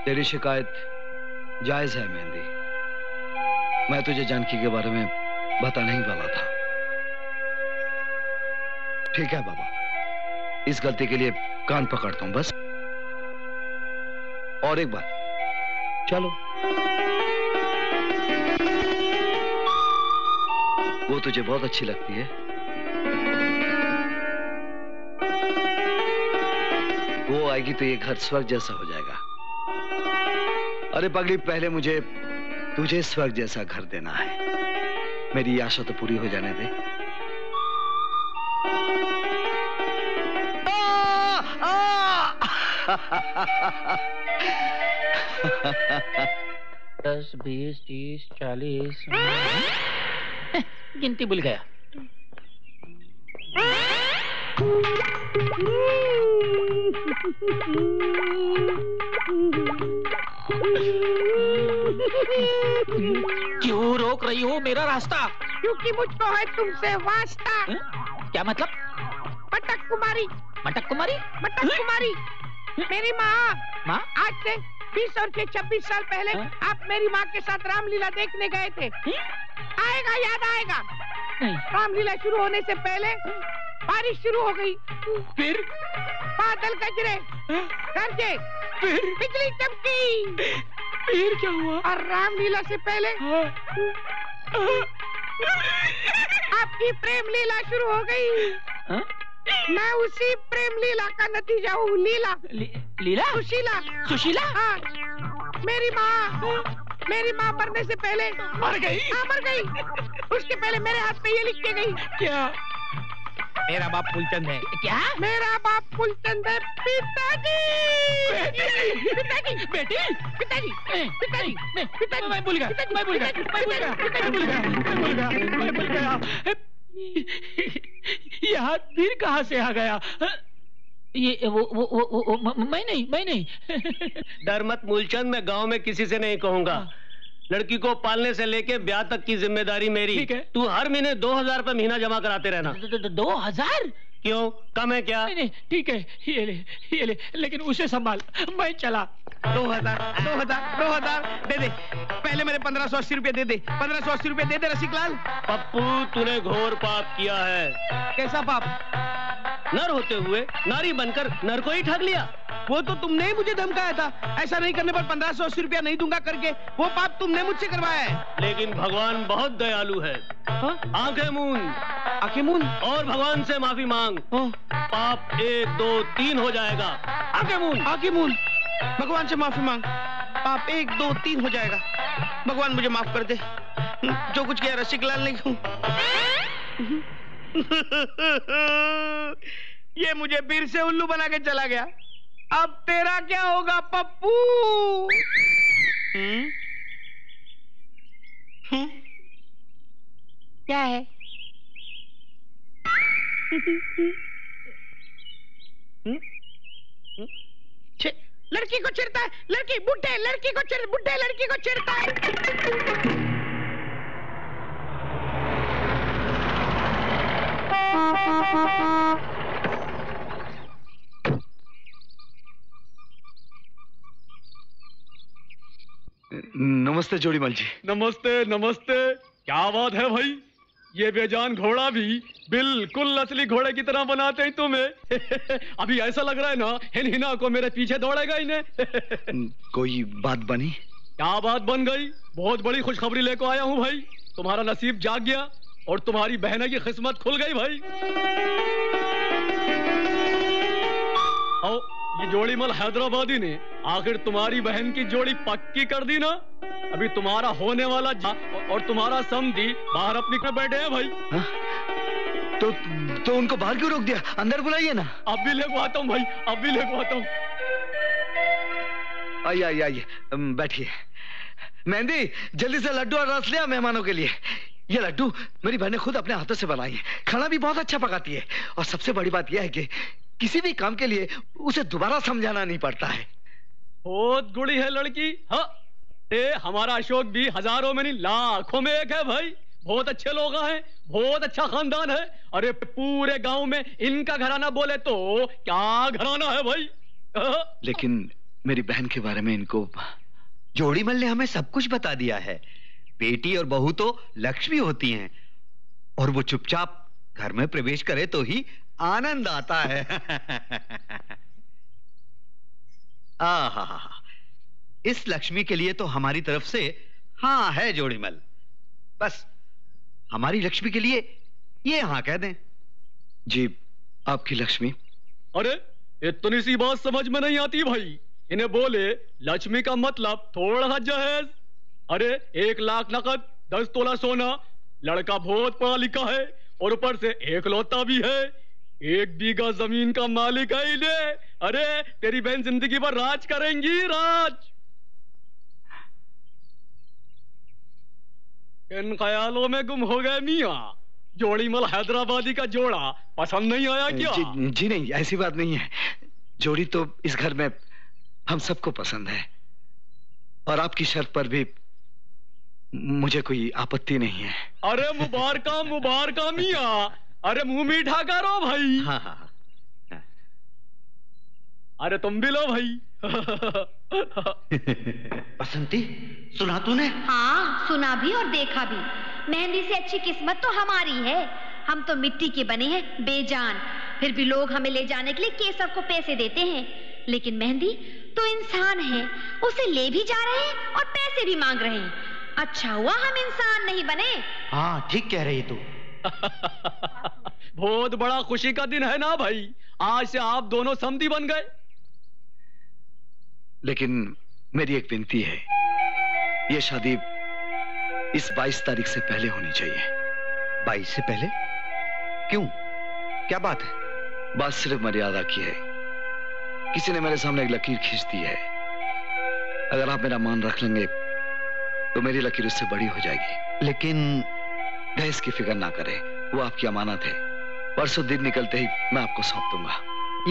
तेरी शिकायत जायज़ है, मेहंदी। मैं तुझे जानकी के बारे में बता नहीं वाला था। ठीक है, बाबा। इस गलती के लिए कान पकड़ता हूँ, बस। और एक बार चलो। वो तुझे बहुत अच्छी लगती है। वो आएगी तो ये घर स्वर्ग जैसा हो जाएगा। अरे, पगली, पहले मुझे, तुझे स्वर्ग जैसा घर देना है। मेरी आशा तो पूरी हो जाने दे। दस बीस तीस चालीस। गिनती भूल गया। क्यों रोक रही हो मेरा रास्ता? क्योंकि मुझको है तुमसे वास्ता। क्या मतलब? मटक कुमारी। मटक कुमारी? मटक कुमारी। मेरी माँ। माँ? आज से बीस और से छब्बीस साल पहले आप मेरी माँ के साथ रामलीला देखने गए थे। आएगा याद आएगा। रामलीला शुरू होने से पहले बारिश शुरू हो गई। फिर? बादल गजरे। गरजे फिर? बिजली चमकी। फिर क्या हुआ? और रामलीला से पहले आपकी प्रेम लीला शुरू हो गई। मैं उसी प्रेम लीला का नतीजा हूँ लीला। ली, लीला? सुशीला। सुशीला? हाँ। मेरी माँ मेरी माँ मरने से पहले मर गई। हाँ मर गई। उसके पहले मेरे हाथ में ये लिख के गई। क्या? मेरा बाप फुलचंद है। क्या? मेरा बाप फुलचंद है पिताजी। पिताजी। बेटी? पिताजी। पिताजी। मैं भूल गया मैं भूल गया मैं भूल गया मैं भूल गया मैं भूल गया मैं भूल गया। ये हाथ फिर कहाँ से आ गया? ये वो वो वो, वो, वो म- नहीं मैं नहीं। डर मत मूलचंद मैं गाँव में किसी से नहीं कहूँगा। लड़की को पालने से लेके ब्याह तक की ज़िम्मेदारी मेरी। ठीक है। तू हर महीने दो हज़ार रूपए महीना जमा कराते रहना। दो हज़ार? क्यों? कम है क्या? नहीं नहीं ठीक है ये ले ये ले लेकिन उसे संभाल। मैं चला। दो हज़ार दो हज़ार दो हज़ार दे दे। पहले मेरे पंद्रह सौ अस्सी रुपए दे दे। पंद्रह सौ अस्सी रुपए दे दे रसिकलाल पप्पू तूने घोर पाप किया है। कैसा पाप? नर होते हुए नारी बनकर नर को ही ठग लिया। वो तो तुमने ही मुझे धमकाया था। ऐसा नहीं करने पर पंद्रह सौ अस्सी रुपया नहीं दूँगा करके। वो पाप तुमने मुझसे करवाया है। लेकिन भगवान बहुत दयालु है। आँखें मूंद। आँखें मूंद? और भगवान से माफ़ी मांग। पाप एक दो तीन हो जाएगा। आँखें मूंद। आँखें मूंद। भगवान से माफ़ी मांग पाप एक दो तीन हो जाएगा भगवान मुझे माफ़ कर दे जो कुछ किया रसिकलाल ने क्यों ये मुझे फिर से उल्लू बना के चला गया अब तेरा क्या होगा पप्पू हम्म? हम्म? क्या है हम्म? हम्म? लड़की को चिरता है लड़की बुढ़े लड़की को चिर बुढ़े लड़की को चिरता है। नमस्ते जोड़ीमल जी नमस्ते नमस्ते। क्या बात है भाई? ये बेजान घोड़ा भी बिल्कुल असली घोड़े की तरह बनाते ही तुम्हें। अभी ऐसा लग रहा है ना हिन हिना को मेरे पीछे दौड़ेगा इन्हें। कोई बात बनी? क्या बात बन गई? बहुत बड़ी खुशखबरी लेकर आया हूँ भाई। तुम्हारा नसीब जाग गया और तुम्हारी बहन की किस्मत खुल गई भाई। आओ ये जोड़ी मल हैदराबादी ने आखिर तुम्हारी बहन की जोड़ी पक्की कर दी ना? अभी तुम्हारा होने वाला जा और तुम्हारा समधी बाहर अपनी में बैठे हैं भाई। तो तो उनको बाहर क्यों रोक दिया? अंदर बुलाइए ना। अब भी लेको आता हूँ भाई अब भी लेको आता हूँ। आइए आइए आइए बैठिए। मेहंदी जल्दी से लड्डू और रस लिया मेहमानों के लिए। ये लड्डू मेरी बहन ने खुद अपने हाथों से बनाई है। खाना भी बहुत अच्छा पकाती है। और सबसे बड़ी बात यह है कि किसी भी काम के लिए उसे दोबारा समझाना नहीं पड़ता है। बहुत गुड़ी है लड़की। हाँ। ए हमारा अशोक भी हज़ारों में नहीं लाखों में एक है भाई। बहुत अच्छे लोग हैं बहुत अच्छा खानदान है। अरे पूरे गाँव में इनका घराना बोले तो क्या घराना है भाई? हाँ? लेकिन मेरी बहन के बारे में इनको जोड़ीमल ने हमें सब कुछ बता दिया है। बेटी और बहू तो लक्ष्मी होती हैं और वो चुपचाप घर में प्रवेश करे तो ही आनंद आता है। आहा इस लक्ष्मी के लिए तो हमारी तरफ़ से हाँ है जोड़ीमल। बस हमारी लक्ष्मी के लिए ये हाँ कह दें। जी आपकी लक्ष्मी। अरे इतनी सी बात समझ में नहीं आती भाई। इन्हें बोले लक्ष्मी का मतलब थोड़ा सा जहेज। अरे एक लाख नकद दस तोला सोना। लड़का बहुत पढ़ा लिखा है और ऊपर से एक लौता भी है। एक बीघा ज़मीन का मालिक है इन्हें। अरे तेरी बहन ज़िंदगी भर राज करेंगी राज। इन ख्यालों में गुम हो गए मियाँ। जोड़ीमल हैदराबादी का जोड़ा। पसंद नहीं आया क्या? जी, जी नहीं ऐसी बात नहीं है। जोड़ी तो इस घर में हम सबको पसंद है। और आपकी शर्त पर भी मुझे कोई आपत्ति नहीं है। अरे मुबारका मुबारका मियाँ। अरे मुँह मीठा करो भाई। हाँ हाँ अरे तुम भी लो भाई। बसंती सुना तूने? हाँ सुना भी और देखा भी। मेहंदी से अच्छी किस्मत तो हमारी है। हम तो मिट्टी के बने हैं बेजान। फिर भी लोग हमें ले जाने के लिए केसर को पैसे देते हैं। लेकिन मेहंदी तो इंसान है। उसे ले भी जा रहे हैं और पैसे भी मांग रहे हैं। अच्छा हुआ हम इंसान नहीं बने। हाँ ठीक कह रही तू। बहुत बड़ा खुशी का दिन है ना भाई। आज से आप दोनों समधी बन गए। लेकिन मेरी एक विनती है ये शादी इस 22 तारीख से पहले होनी चाहिए। 22 से पहले? क्यों? क्या बात है? बात सिर्फ़ मर्यादा की है। किसी ने मेरे सामने एक लकीर खींच दी है। अगर आप मेरा मान रख लेंगे तो मेरी लकीर उससे बड़ी हो जाएगी। लेकिन दहेज की फ़िक्र ना करें। वो आपकी अमानत है। परसों दिन निकलते ही मैं आपको सौंप दूँगा।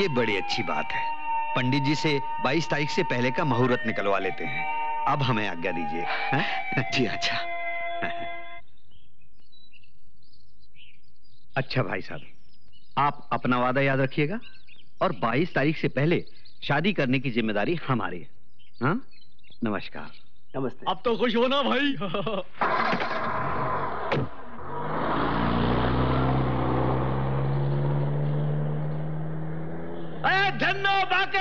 ये बड़ी अच्छी बात है। पंडित जी से 22 तारीख से पहले का मुहूर्त निकलवा लेते हैं। अब हमें आज्ञा दीजिए जी अच्छा। अच्छा भाई साहब आप अपना वादा याद रखिएगा और 22 तारीख से पहले शादी करने की ज़िम्मेदारी हमारी है। हाँ? नमस्कार। नमस्ते। अब तो खुश होना भाई अरे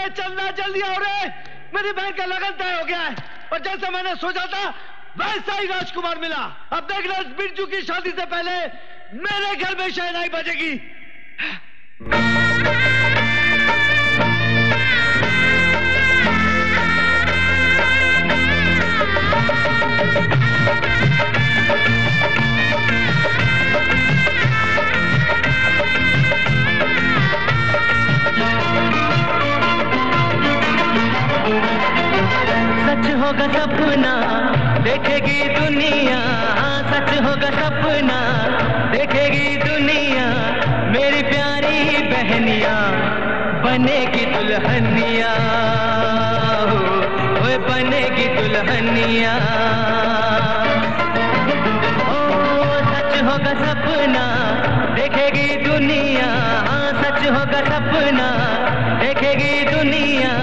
बाके चलना जल्दी हो रे। मेरी बहन का लगन तय हो गया है। और जैसा मैंने सोचा था, वैसा ही राजकुमार मिला। अब देख लो बिरजू की शादी से पहले मेरे घर में शहनाई बजेगी। होगा सपना, देखेगी दुनिया। हाँ सच होगा सपना, देखेगी दुनिया। मेरी प्यारी बहनिया, बनेगी दुल्हनिया। ओए, बनेगी दुल्हनिया। ओ, सच होगा सपना, देखेगी दुनिया। हाँ सच होगा सपना, देखेगी दुनिया।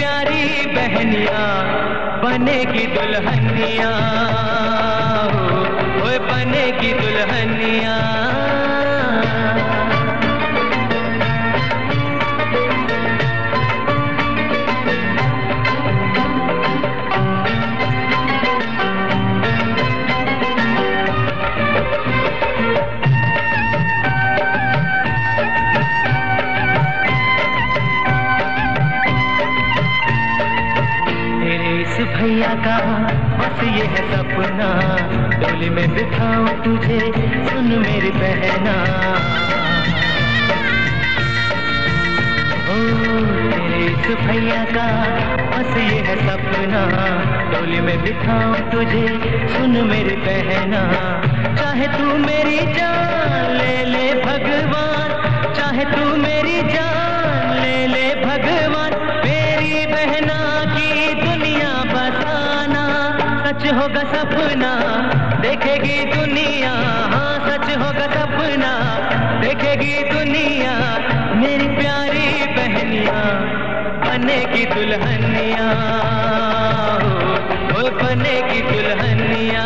प्यारी बहनिया बनेगी दुल्हनिया। ओए बनेगी दुल्हनिया। सपना डोली में बिठाऊं तुझे, सुन मेरी बहना। ओ तेरे इस भैया का बस ये है सपना। डोली में बिठाऊं तुझे, सुन मेरी बहना। चाहे तू मेरी जान ले ले भगवान, चाहे तू मेरी जान ले ले भगवान, मेरी बहना। होगा सपना, देखेगी दुनिया। हाँ सच होगा सपना, देखेगी दुनिया। मेरी प्यारी बहनिया बनेगी दुल्हनिया बनेगी दुल्हनिया।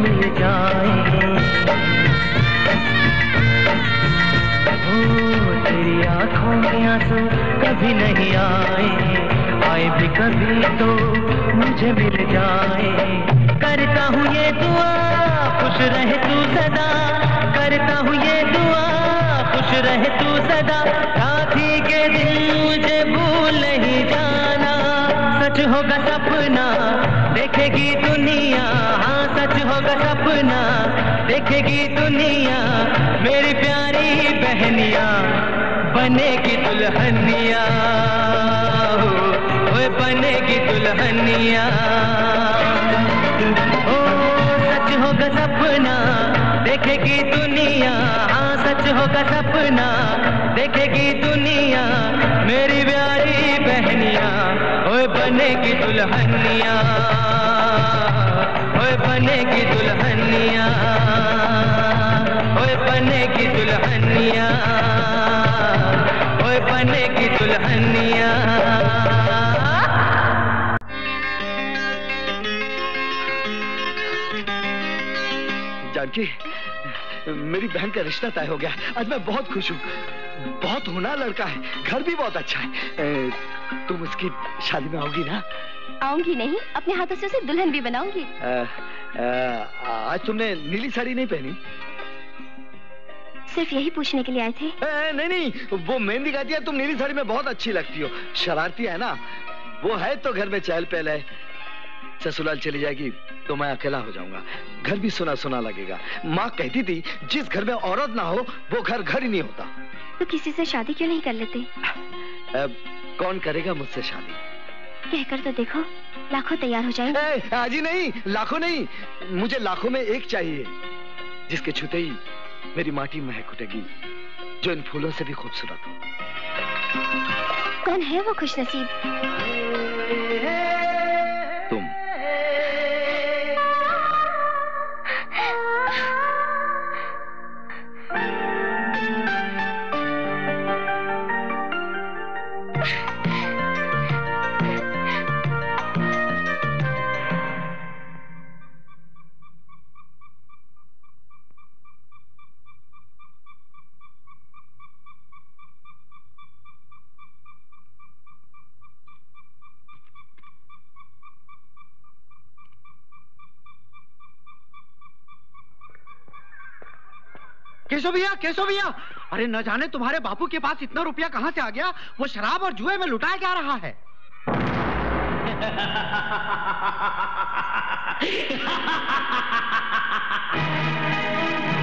मिल जाए। तेरी आँखों में आँसू कभी नहीं आए। आए भी कभी तो मुझे मिल जाए। करता हूँ ये दुआ, खुश रहे तू सदा। करता हूँ ये दुआ, खुश रहे तू सदा। राखी के दिन मुझे भूल नहीं जाना। सच होगा सपना, देखेगी दुनिया। सपना देखेगी दुनिया, मेरी प्यारी बहनिया, बनेगी दुल्हनिया बनेगी दुल्हनिया। ओ, सच होगा सपना, देखेगी दुनिया हाँ सच होगा सपना, देखेगी दुनिया, मेरी प्यारी बहनिया, ओए बनेगी दुल्हनिया। ओए बनेगी दुल्हनिया, ओए बनेगी दुल्हनिया, ओए बनेगी दुल्हनिया। जानकी, मेरी बहन का रिश्ता तय हो गया। आज मैं बहुत खुश हूँ। बहुत होना लड़का है। घर भी बहुत अच्छा है। ए, तुम उसकी शादी में आओगी ना? आऊँगी नहीं अपने हाथों से उसे दुल्हन भी बनाऊँगी। आज तुमने नीली साड़ी नहीं पहनी। सिर्फ़ यही पूछने के लिए आए थे। ए, नहीं नहीं वो मेहंदी गाती है तुम नीली साड़ी में बहुत अच्छी लगती हो। शरारती है ना? वो है तो घर में चहल पहल है। ससुराल चली जाएगी तो मैं अकेला हो जाऊँगा। घर भी सुना सुना लगेगा। माँ कहती थी जिस घर में औरत ना हो वो घर घर ही नहीं होता। तो किसी से शादी क्यों नहीं कर लेते? अब कौन करेगा मुझसे शादी? कहकर तो देखो लाखों तैयार हो जाए आज ही नहीं लाखों नहीं मुझे लाखों में एक चाहिए जिसके छूते ही मेरी माटी महक उठेगी जो इन फूलों से भी खूबसूरत हो। कौन है वो खुशनसीब? तुम केशव भैया केशव भैया। अरे न जाने तुम्हारे बापू के पास इतना रुपया कहाँ से आ गया? वो शराब और जुए में लुटाया जा रहा है। ये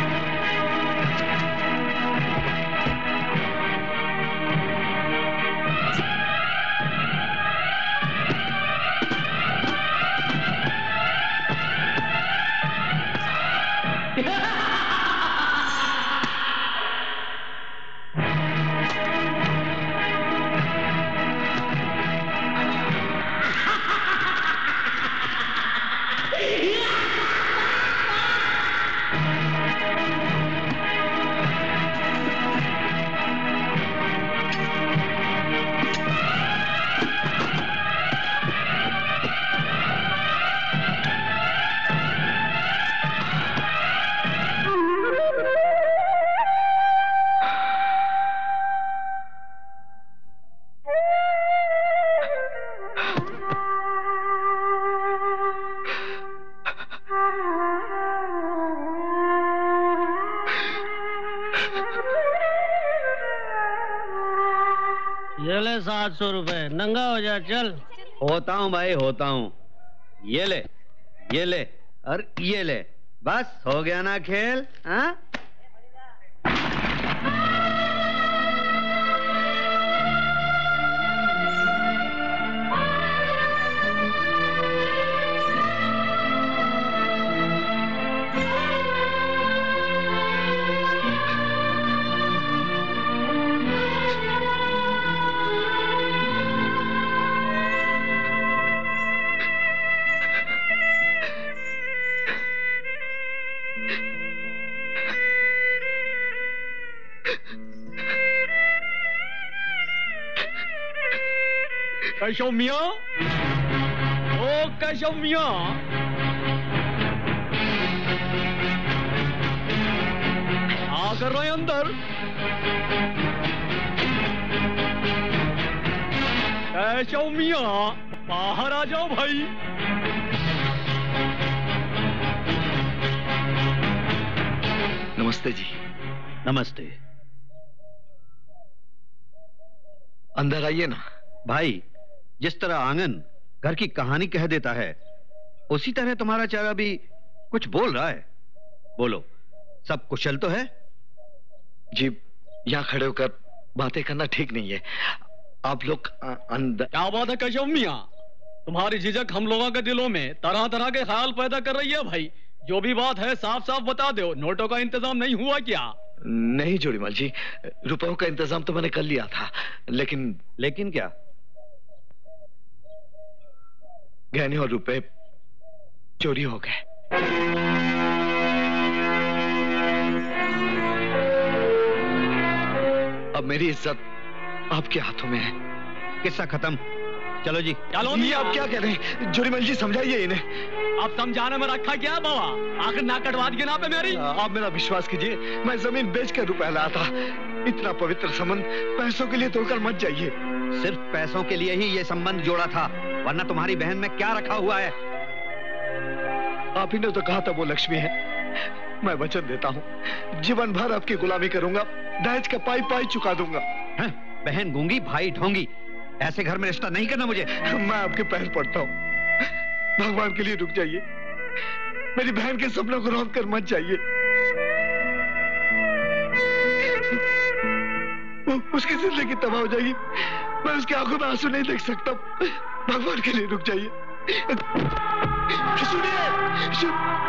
सौ रुपए। नंगा हो जा, चल। होता हूँ भाई, होता हूँ। ये ले ये ले, और ये ले। बस, हो गया ना खेल हाँ? कैशव मिया ओ कैशव मिया आ कर रहे हैं अंदर कैशव मिया बाहर आ जाओ भाई नमस्ते जी। नमस्ते। अंदर आइए ना। भाई जिस तरह आँगन घर की कहानी कह देता है उसी तरह तुम्हारा चेहरा भी कुछ बोल रहा है। बोलो सब कुशल तो है? जी यहाँ खड़े होकर बातें करना ठीक नहीं है। आप लोग अंदर क्या बात है कैशव मिया? तुम्हारी झिझक हम लोगों के दिलों में तरह तरह के ख्याल पैदा कर रही है भाई। जो भी बात है साफ़ साफ़ बता दो। नोटों का इंतज़ाम नहीं हुआ क्या? नहीं जोड़ीमल जी रुपयों का इंतज़ाम तो मैंने कर लिया था लेकिन लेकिन क्या? गहने और रुपए चोरी हो गए। अब मेरी इज़्ज़त आपके हाथों में है। किस्सा खत्म। चलो जी। चलो ये आप क्या कह रहे हैं? जोड़ीमल जी समझाइए इन्हें। आप समझाने में रखा क्या बाबा? आखिर ना कटवा दिए ना पे मेरी। आप मेरा विश्वास कीजिए मैं ज़मीन बेच कर रुपया लाया था इतना पवित्र संबंध पैसों के लिए तोड़कर मत जाइए। सिर्फ़ पैसों के लिए ही ये संबंध जोड़ा था वरना तुम्हारी बहन में क्या रखा हुआ है? आप ही ने तो कहा था वो लक्ष्मी है। मैं वचन देता हूँ जीवन भर आपकी गुलामी करूँगा दहेज का पाई पाई चुका दूँगा। हैं? बहन गूँगी भाई ढोंगी। ऐसे घर में रिश्ता नहीं करना मुझे। मैं आपके पैर पड़ता हूँ। भगवान के लिए रुक जाइए। मेरी बहन के सपनों को रोक कर मत जाइए। उसकी ज़िंदगी तबाह हो जाएगी। मैं उसकी आँखों में आँसू नहीं देख सकता। भगवान के लिए रुक जाइए। सुनिए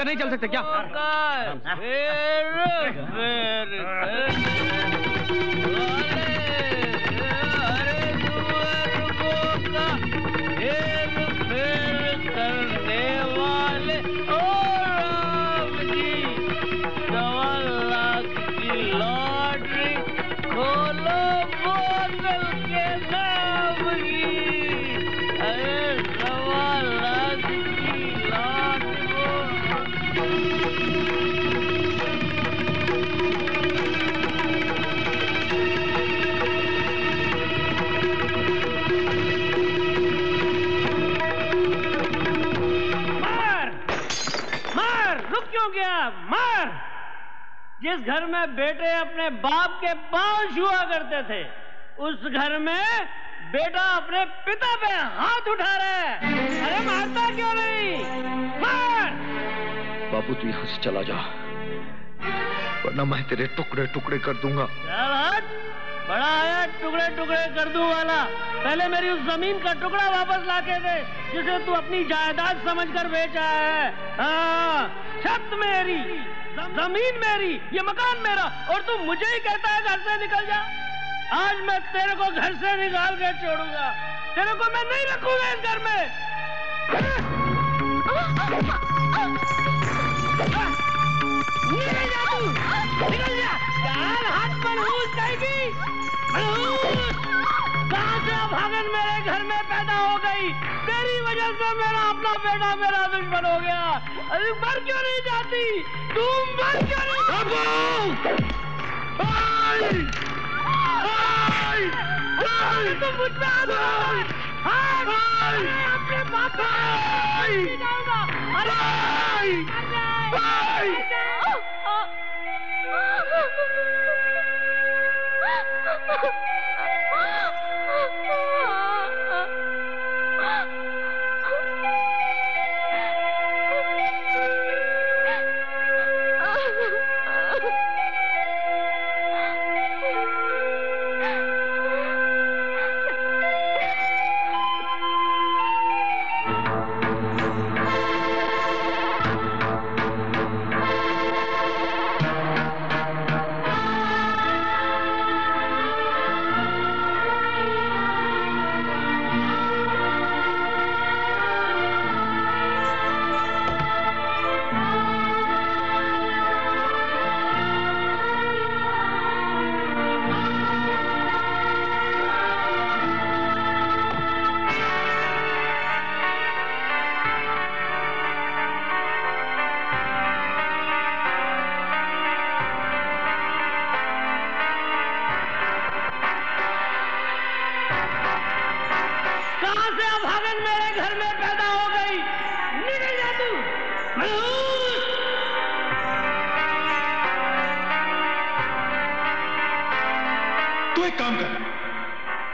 अरे देख कर नहीं चल सकते क्या? जिस घर में बेटे अपने बाप के पाँव छुआ करते थे उस घर में बेटा अपने पिता पे हाथ उठा रहा है। अरे मारता क्यों नहीं? मार! बाबू तू यहाँ से चला जा वरना मैं तेरे टुकड़े टुकड़े कर दूँगा। बड़ा आया टुकड़े टुकड़े कर दू वाला। पहले मेरी उस ज़मीन का टुकड़ा वापस लाके दे जिसे तू अपनी जायदाद समझकर बेचा है। हाँ, छत मेरी। ज़मीन मेरी, ये मकान मेरा, और तू मुझे ही कहता है घर से निकल जा। आज मैं तेरे को घर से निकाल के छोड़ूँगा। तेरे को मैं नहीं रखूँगा इस घर में। हाथ भागन मेरे घर में पैदा हो गई? तेरी वजह से मेरा अपना बेटा मेरा दुश्मन हो गया। अरे मर क्यों नहीं जाती तू मर क्यों नहीं आई! आई! आई! तुम मुझ पे आ! हाँ! अपने जाऊँगा अरे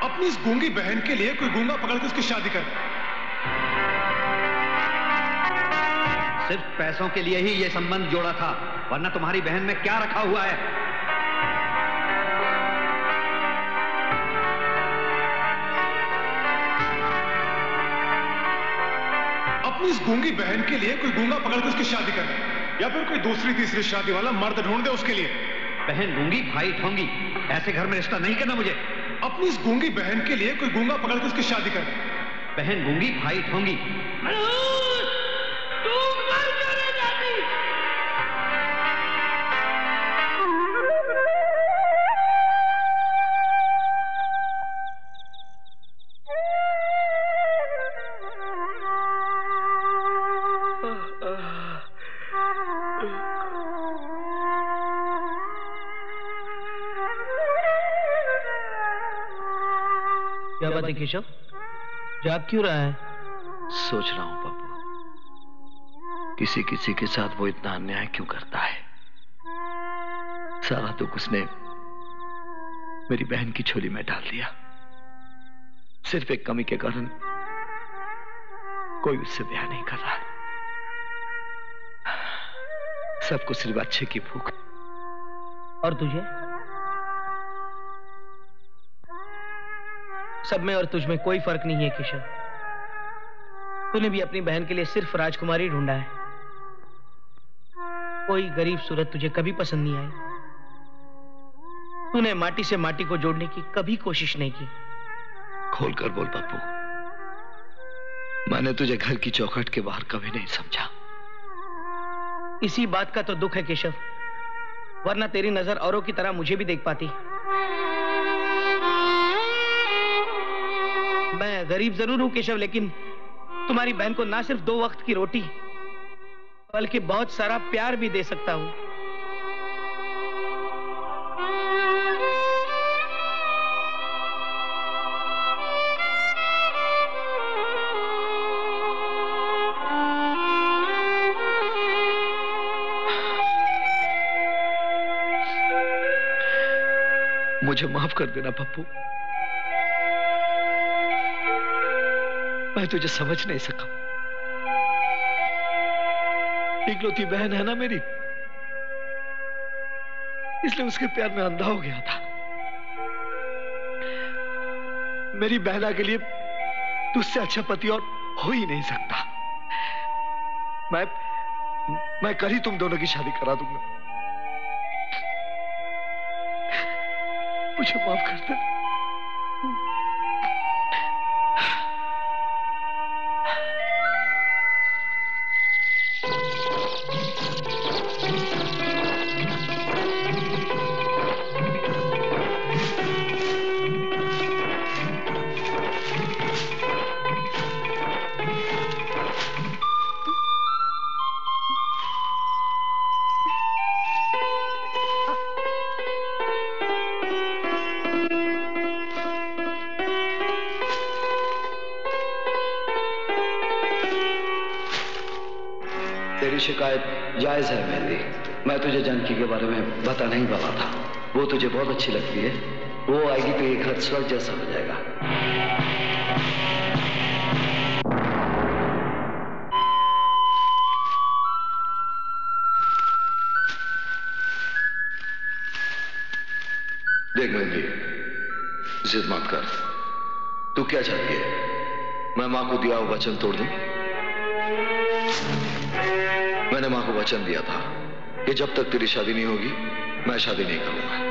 अपनी इस गूँगी बहन के लिए कोई गूँगा पकड़ के उसकी शादी कर। सिर्फ़ पैसों के लिए ही यह संबंध जोड़ा था वरना तुम्हारी बहन में क्या रखा हुआ है? अपनी इस गूँगी बहन के लिए कोई गूँगा पकड़ के उसकी शादी कर। या फिर कोई दूसरी तीसरी शादी वाला मर्द ढूंढ दे उसके लिए। बहन गूँगी भाई ठोंगी ऐसे घर में रिश्ता नहीं करना मुझे। अपनी इस गूँगी बहन के लिए कोई गूँगा पकड़ के उसकी शादी कर। बहन गूँगी भाई ठोंगी बात केशव? जाग क्यों रहा है? सोच रहा हूँ पप्पू किसी किसी के साथ वो इतना अन्याय क्यों करता है? सारा दुख उसने मेरी बहन की छोली में डाल दिया। सिर्फ़ एक कमी के कारण कोई उससे ब्याह नहीं कर रहा सबको सिर्फ़ अच्छे की भूख। और तुझे? सब में और तुझ में कोई फ़र्क नहीं है केशव तूने भी अपनी बहन के लिए सिर्फ़ राजकुमारी ढूंढा है। कोई गरीब सूरत तुझे कभी पसंद नहीं आई। तूने माटी से माटी को जोड़ने की कभी कोशिश नहीं की। खोल कर बोल पप्पू मैंने तुझे घर की चौखट के बाहर कभी नहीं समझा। इसी बात का तो दुख है केशव। वरना तेरी नज़र औरों की तरह मुझे भी देख पाती। मैं गरीब ज़रूर हूँ, केशव, लेकिन तुम्हारी बहन को ना सिर्फ़ दो वक्त की रोटी, बल्कि बहुत सारा प्यार भी दे सकता हूँ। मुझे माफ़ कर देना, पप्पू। मैं तुझे समझ नहीं सका। इकलौती बहन है ना मेरी? इसलिए उसके प्यार में अंधा हो गया था। मेरी बहना के लिए तुझसे अच्छा पति और हो ही नहीं सकता। मैं मैं कल ही तुम दोनों की शादी करा दूँगा। मुझे माफ़ कर दे। जायज़ है मेहंदी मैं तुझे जानकी के बारे में बता नहीं पाया था। वो तुझे बहुत अच्छी लगती है। वो आएगी तो ये घर स्वर्ग जैसा हो जाएगा। देख मेहंदी जिद मत कर। तू क्या चाहती है? मैं माँ को दिया हुआ वचन तोड़ दूँ? मैंने माँ को वचन दिया था कि जब तक तेरी शादी नहीं होगी, मैं शादी नहीं करूँगा।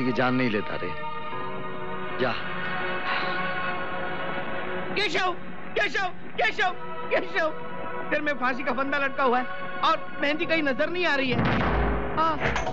किसी की जान नहीं लेता रे। जा। केशव केशव केशव केशव। फिर में फांसी का फंदा लटका हुआ है और मेहंदी कहीं नज़र नहीं आ रही है। हाँ।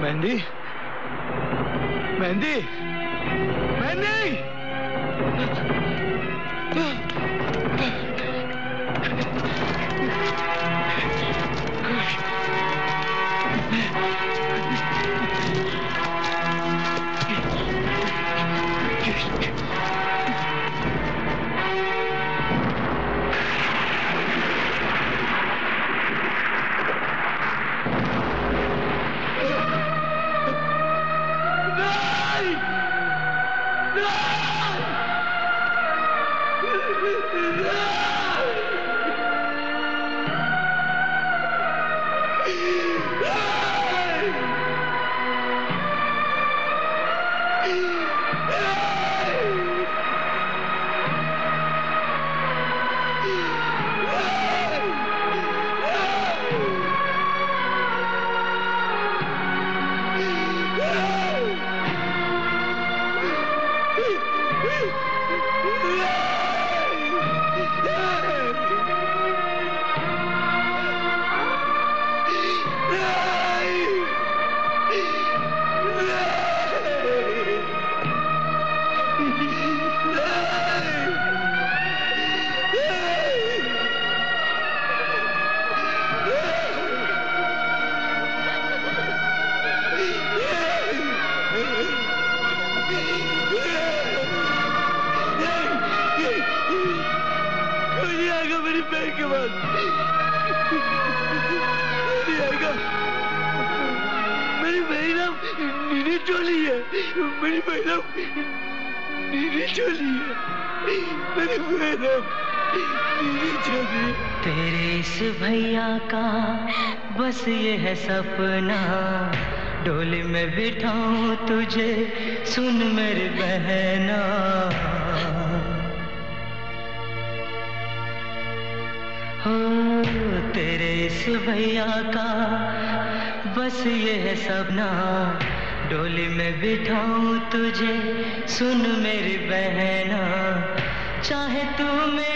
मेहंदी। मेहंदी। मेहंदी। सपना, डोली में बिठाऊं तुझे, सुन मेरी बहना। हो, तेरे इस भैया का बस ये है सपना, डोली में बिठाऊं तुझे, सुन मेरी बहना। चाहे तू मेरी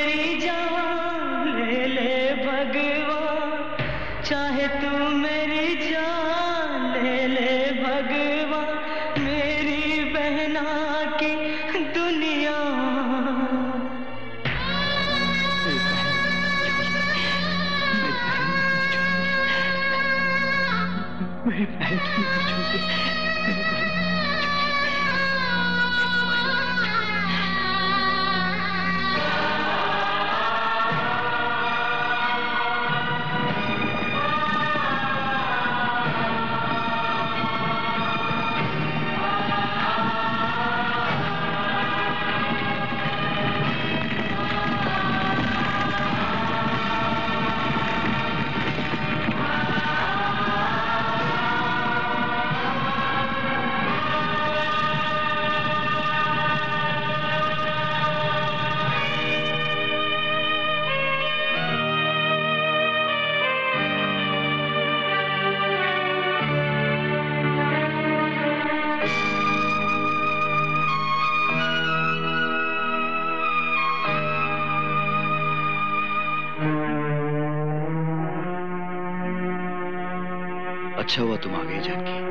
तुम आ गई जानकी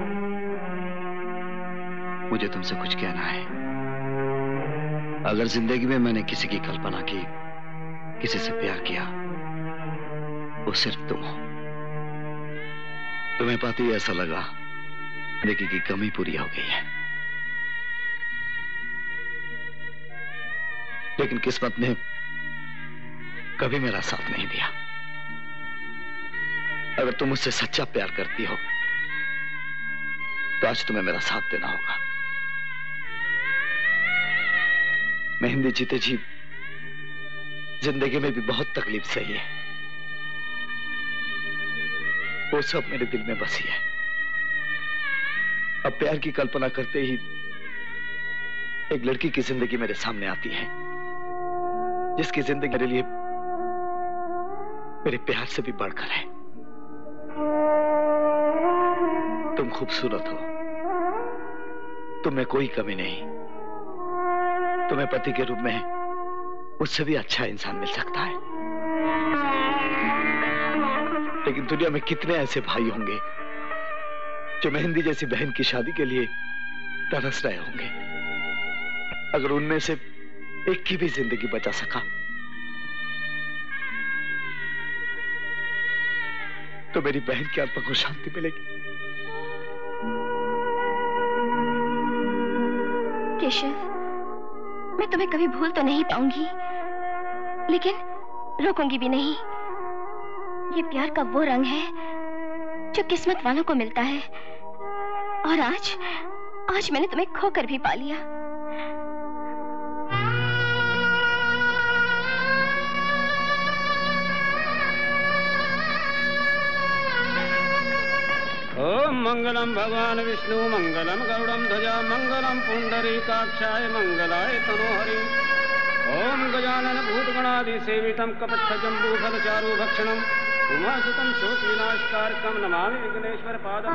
मुझे तुमसे कुछ कहना है। अगर ज़िंदगी में मैंने किसी की कल्पना की, किसी से प्यार किया, वो सिर्फ़ तुम हो। तुम्हें पाती ऐसा लगा ज़िंदगी की कमी पूरी हो गई है। लेकिन किस्मत ने कभी मेरा साथ नहीं दिया। अगर तुम मुझसे सच्चा प्यार करती हो तो आज तुम्हें मेरा साथ देना होगा। मैं हिंदी जीते जी, ज़िंदगी में भी बहुत तकलीफ़ सही है। वो सब मेरे दिल में बसी है। अब प्यार की कल्पना करते ही एक लड़की की ज़िंदगी मेरे सामने आती है, जिसकी ज़िंदगी मेरे लिए मेरे प्यार से भी बढ़कर है। तुम खूबसूरत हो। तुम में कोई कमी नहीं। तुम्हें पति के रूप में मुझसे भी अच्छा इंसान मिल सकता है। लेकिन दुनिया में कितने ऐसे भाई होंगे जो मेहंदी जैसी बहन की शादी के लिए तरस रहे होंगे? अगर उनमें से एक की भी ज़िंदगी बचा सका तो मेरी बहन की आत्मा को शांति मिलेगी। केशव मैं तुम्हें कभी भूल तो नहीं पाऊँगी। लेकिन रोकूँगी भी नहीं। ये प्यार का वो रंग है जो किस्मत वालों को मिलता है। और आज आज मैंने तुम्हें खोकर भी पा लिया। ओम मंगलम भगवान विष्णु मंगलम गरुड़म ध्वजा मंगलम पुंडरीकाक्षाय मंगलाय तनोहरि ओम गजानन भूतगणादि सेवितम कपत्थ जम्बू फल चारु भक्षणम उमासुतम शोक विनाशकारकम नमामि विघ्नेश्वर पाद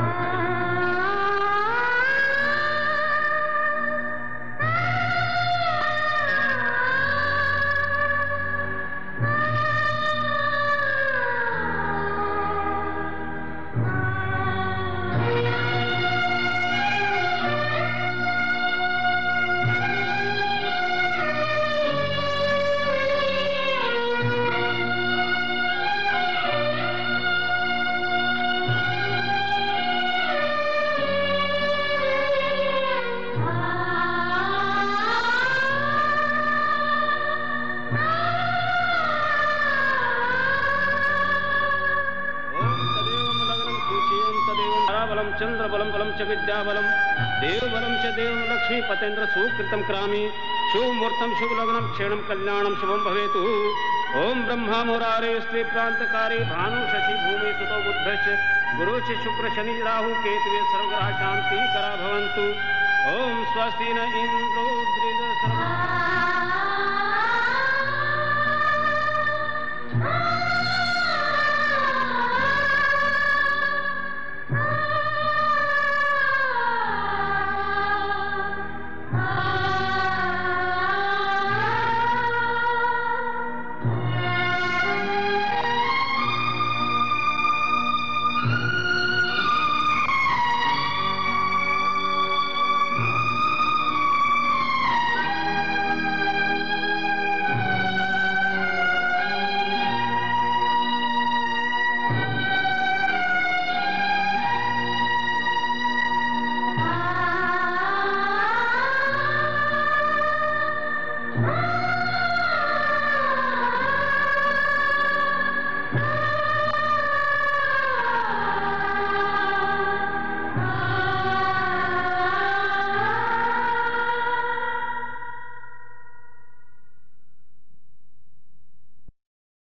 क्षीणम कल्याणम शुभम भवेतु ओम ब्रह्मा मुरारे स्त्री प्रांतकारी भानु शशि भूमि सुतो बुद्ध गुरु शुक्र शनि राहु केतवे सर्वग्रह शांति करा भवंतु ओम स्वस्ति न इंद्रो